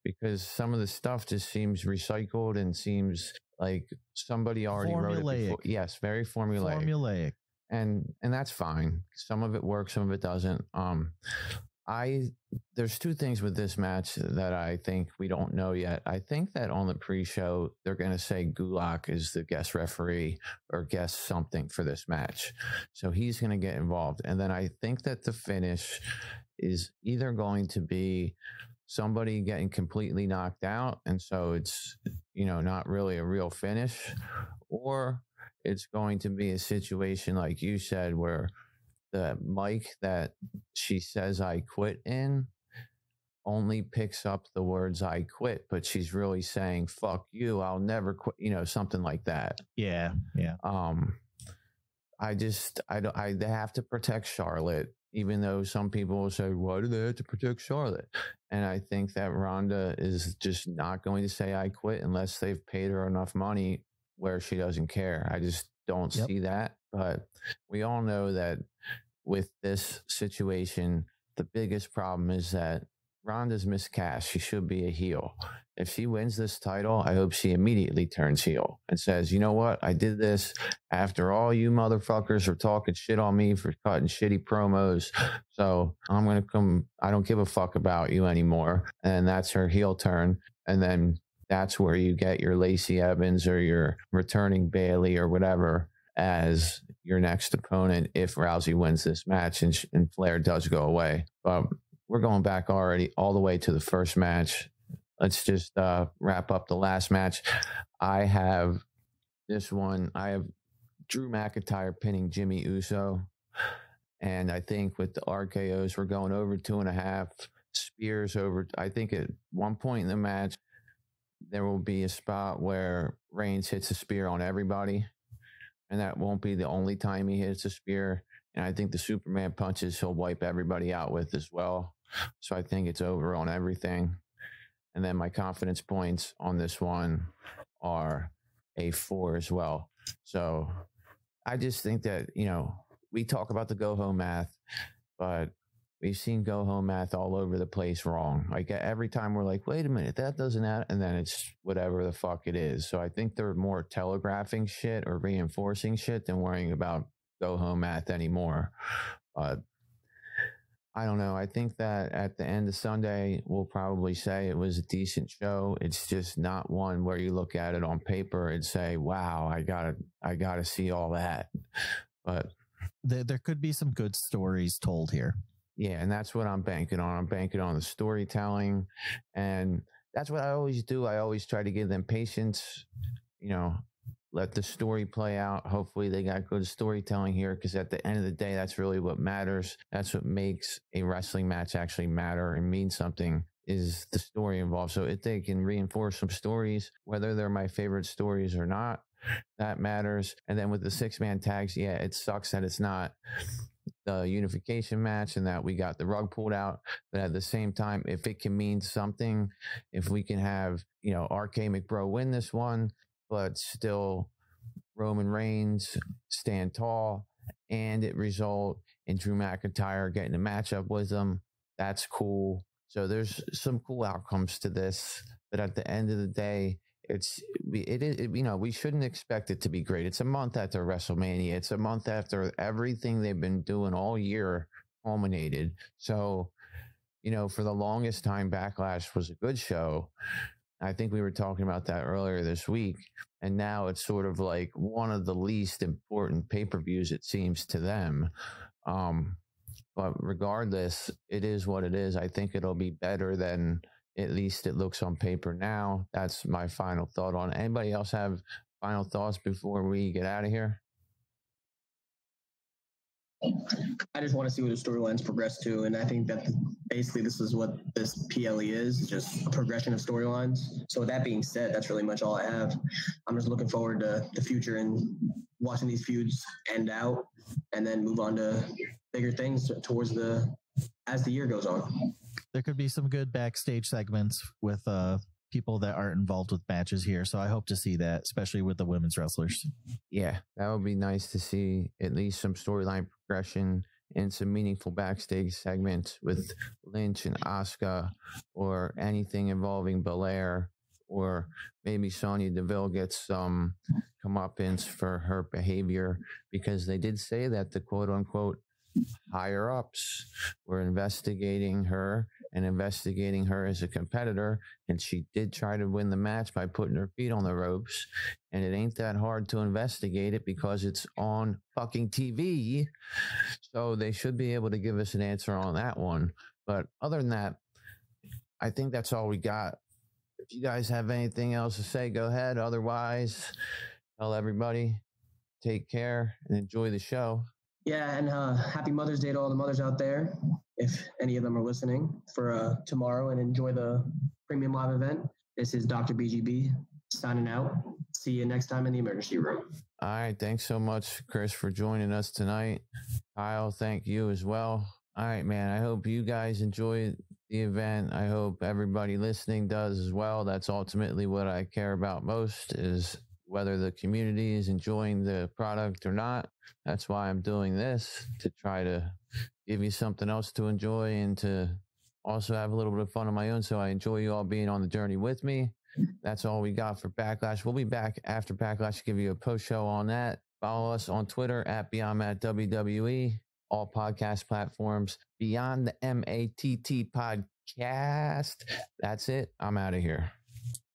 because some of the stuff just seems recycled and seems like somebody already formulaic. wrote it before. Yes, very formulaic. Formulaic. And and that's fine. Some of it works, some of it doesn't. Um I there's two things with this match that I think we don't know yet. I think that on the pre-show they're going to say Gulak is the guest referee or guest something for this match, so he's going to get involved. And then I think that the finish is either going to be somebody getting completely knocked out and so it's you know not really a real finish or it's going to be a situation like you said where the mic that she says I quit in only picks up the words I quit, but she's really saying fuck you, I'll never quit, you know, something like that. Yeah. Yeah. Um I just I don't I they have to protect Charlotte even though some people will say, why do they have to protect Charlotte? And I think that Ronda is just not going to say, I quit unless they've paid her enough money where she doesn't care. I just don't yep. see that. But we all know that with this situation, the biggest problem is that Ronda's miscast. She should be a heel. If she wins this title, I hope she immediately turns heel and says, you know what? I did this after all you motherfuckers are talking shit on me for cutting shitty promos. So I'm going to come. I don't give a fuck about you anymore. And that's her heel turn. And then that's where you get your Lacey Evans or your returning Bayley or whatever as your next opponent if Rousey wins this match and, and Flair does go away. But we're going back already all the way to the first match. Let's just uh, wrap up the last match. I have this one. I have Drew McIntyre pinning Jimmy Uso. And I think with the RKOs, we're going over two and a half spears over. I think at one point in the match, there will be a spot where Reigns hits a spear on everybody. And that won't be the only time he hits a spear. And I think the Superman punches he'll wipe everybody out with as well. So I think it's over on everything. And then my confidence points on this one are a four as well. So I just think that, you know, we talk about the go home math, but we've seen go home math all over the place wrong. Like every time we're like, wait a minute, that doesn't add, and then it's whatever the fuck it is. So I think they're more telegraphing shit or reinforcing shit than worrying about go home math anymore. But I don't know. I think that at the end of Sunday, we'll probably say it was a decent show. It's just not one where you look at it on paper and say, "Wow, I gotta, I gotta see all that." But there, there could be some good stories told here. Yeah, and that's what I'm banking on. I'm banking on the storytelling, and that's what I always do. I always try to give them patience. You know, let the story play out. Hopefully, they got good storytelling here because at the end of the day, that's really what matters. That's what makes a wrestling match actually matter and mean something is the story involved. So if they can reinforce some stories, whether they're my favorite stories or not, that matters. And then with the six man tags, yeah, it sucks that it's not the unification match and that we got the rug pulled out. But at the same time, if it can mean something, if we can have, you know, RK McBro win this one, but still Roman Reigns stand tall and it result in Drew McIntyre getting a matchup with them. That's cool. So there's some cool outcomes to this. But at the end of the day, it's it is you know we shouldn't expect it to be great. It's a month after WrestleMania. It's a month after everything they've been doing all year culminated. So you know for the longest time, Backlash was a good show. I think we were talking about that earlier this week. And now it's sort of like one of the least important pay per views, it seems to them. Um, but regardless, it is what it is. I think it'll be better than at least it looks on paper now. That's my final thought on. Anybody else have final thoughts before we get out of here? I just want to see where the storylines progress to, and I think that basically this is what this PLE is, just a progression of storylines. So with that being said, that's really much all I have. I'm just looking forward to the future and watching these feuds end out, and then move on to bigger things towards the as the year goes on. There could be some good backstage segments with uh people that aren't involved with matches here. So I hope to see that, especially with the women's wrestlers. Yeah, that would be nice to see at least some storyline progression and some meaningful backstage segments with Lynch and Asuka or anything involving Belair or maybe Sonya Deville gets some comeuppance for her behavior because they did say that the quote unquote higher ups were investigating her and investigating her as a competitor. And she did try to win the match by putting her feet on the ropes. And it ain't that hard to investigate it because it's on fucking TV. So they should be able to give us an answer on that one. But other than that, I think that's all we got. If you guys have anything else to say, go ahead. Otherwise, tell everybody take care and enjoy the show. Yeah, and uh, happy Mother's Day to all the mothers out there, if any of them are listening, for uh, tomorrow and enjoy the premium live event. This is Dr. BGB signing out. See you next time in the emergency room. All right. Thanks so much, Chris, for joining us tonight. Kyle, thank you as well. All right, man. I hope you guys enjoy the event. I hope everybody listening does as well. That's ultimately what I care about most is whether the community is enjoying the product or not. That's why I'm doing this to try to give you something else to enjoy and to also have a little bit of fun on my own. So I enjoy you all being on the journey with me. That's all we got for Backlash. We'll be back after Backlash to give you a post show on that. Follow us on Twitter at Beyond Mat WWE, all podcast platforms, Beyond the MATT podcast. That's it. I'm out of here.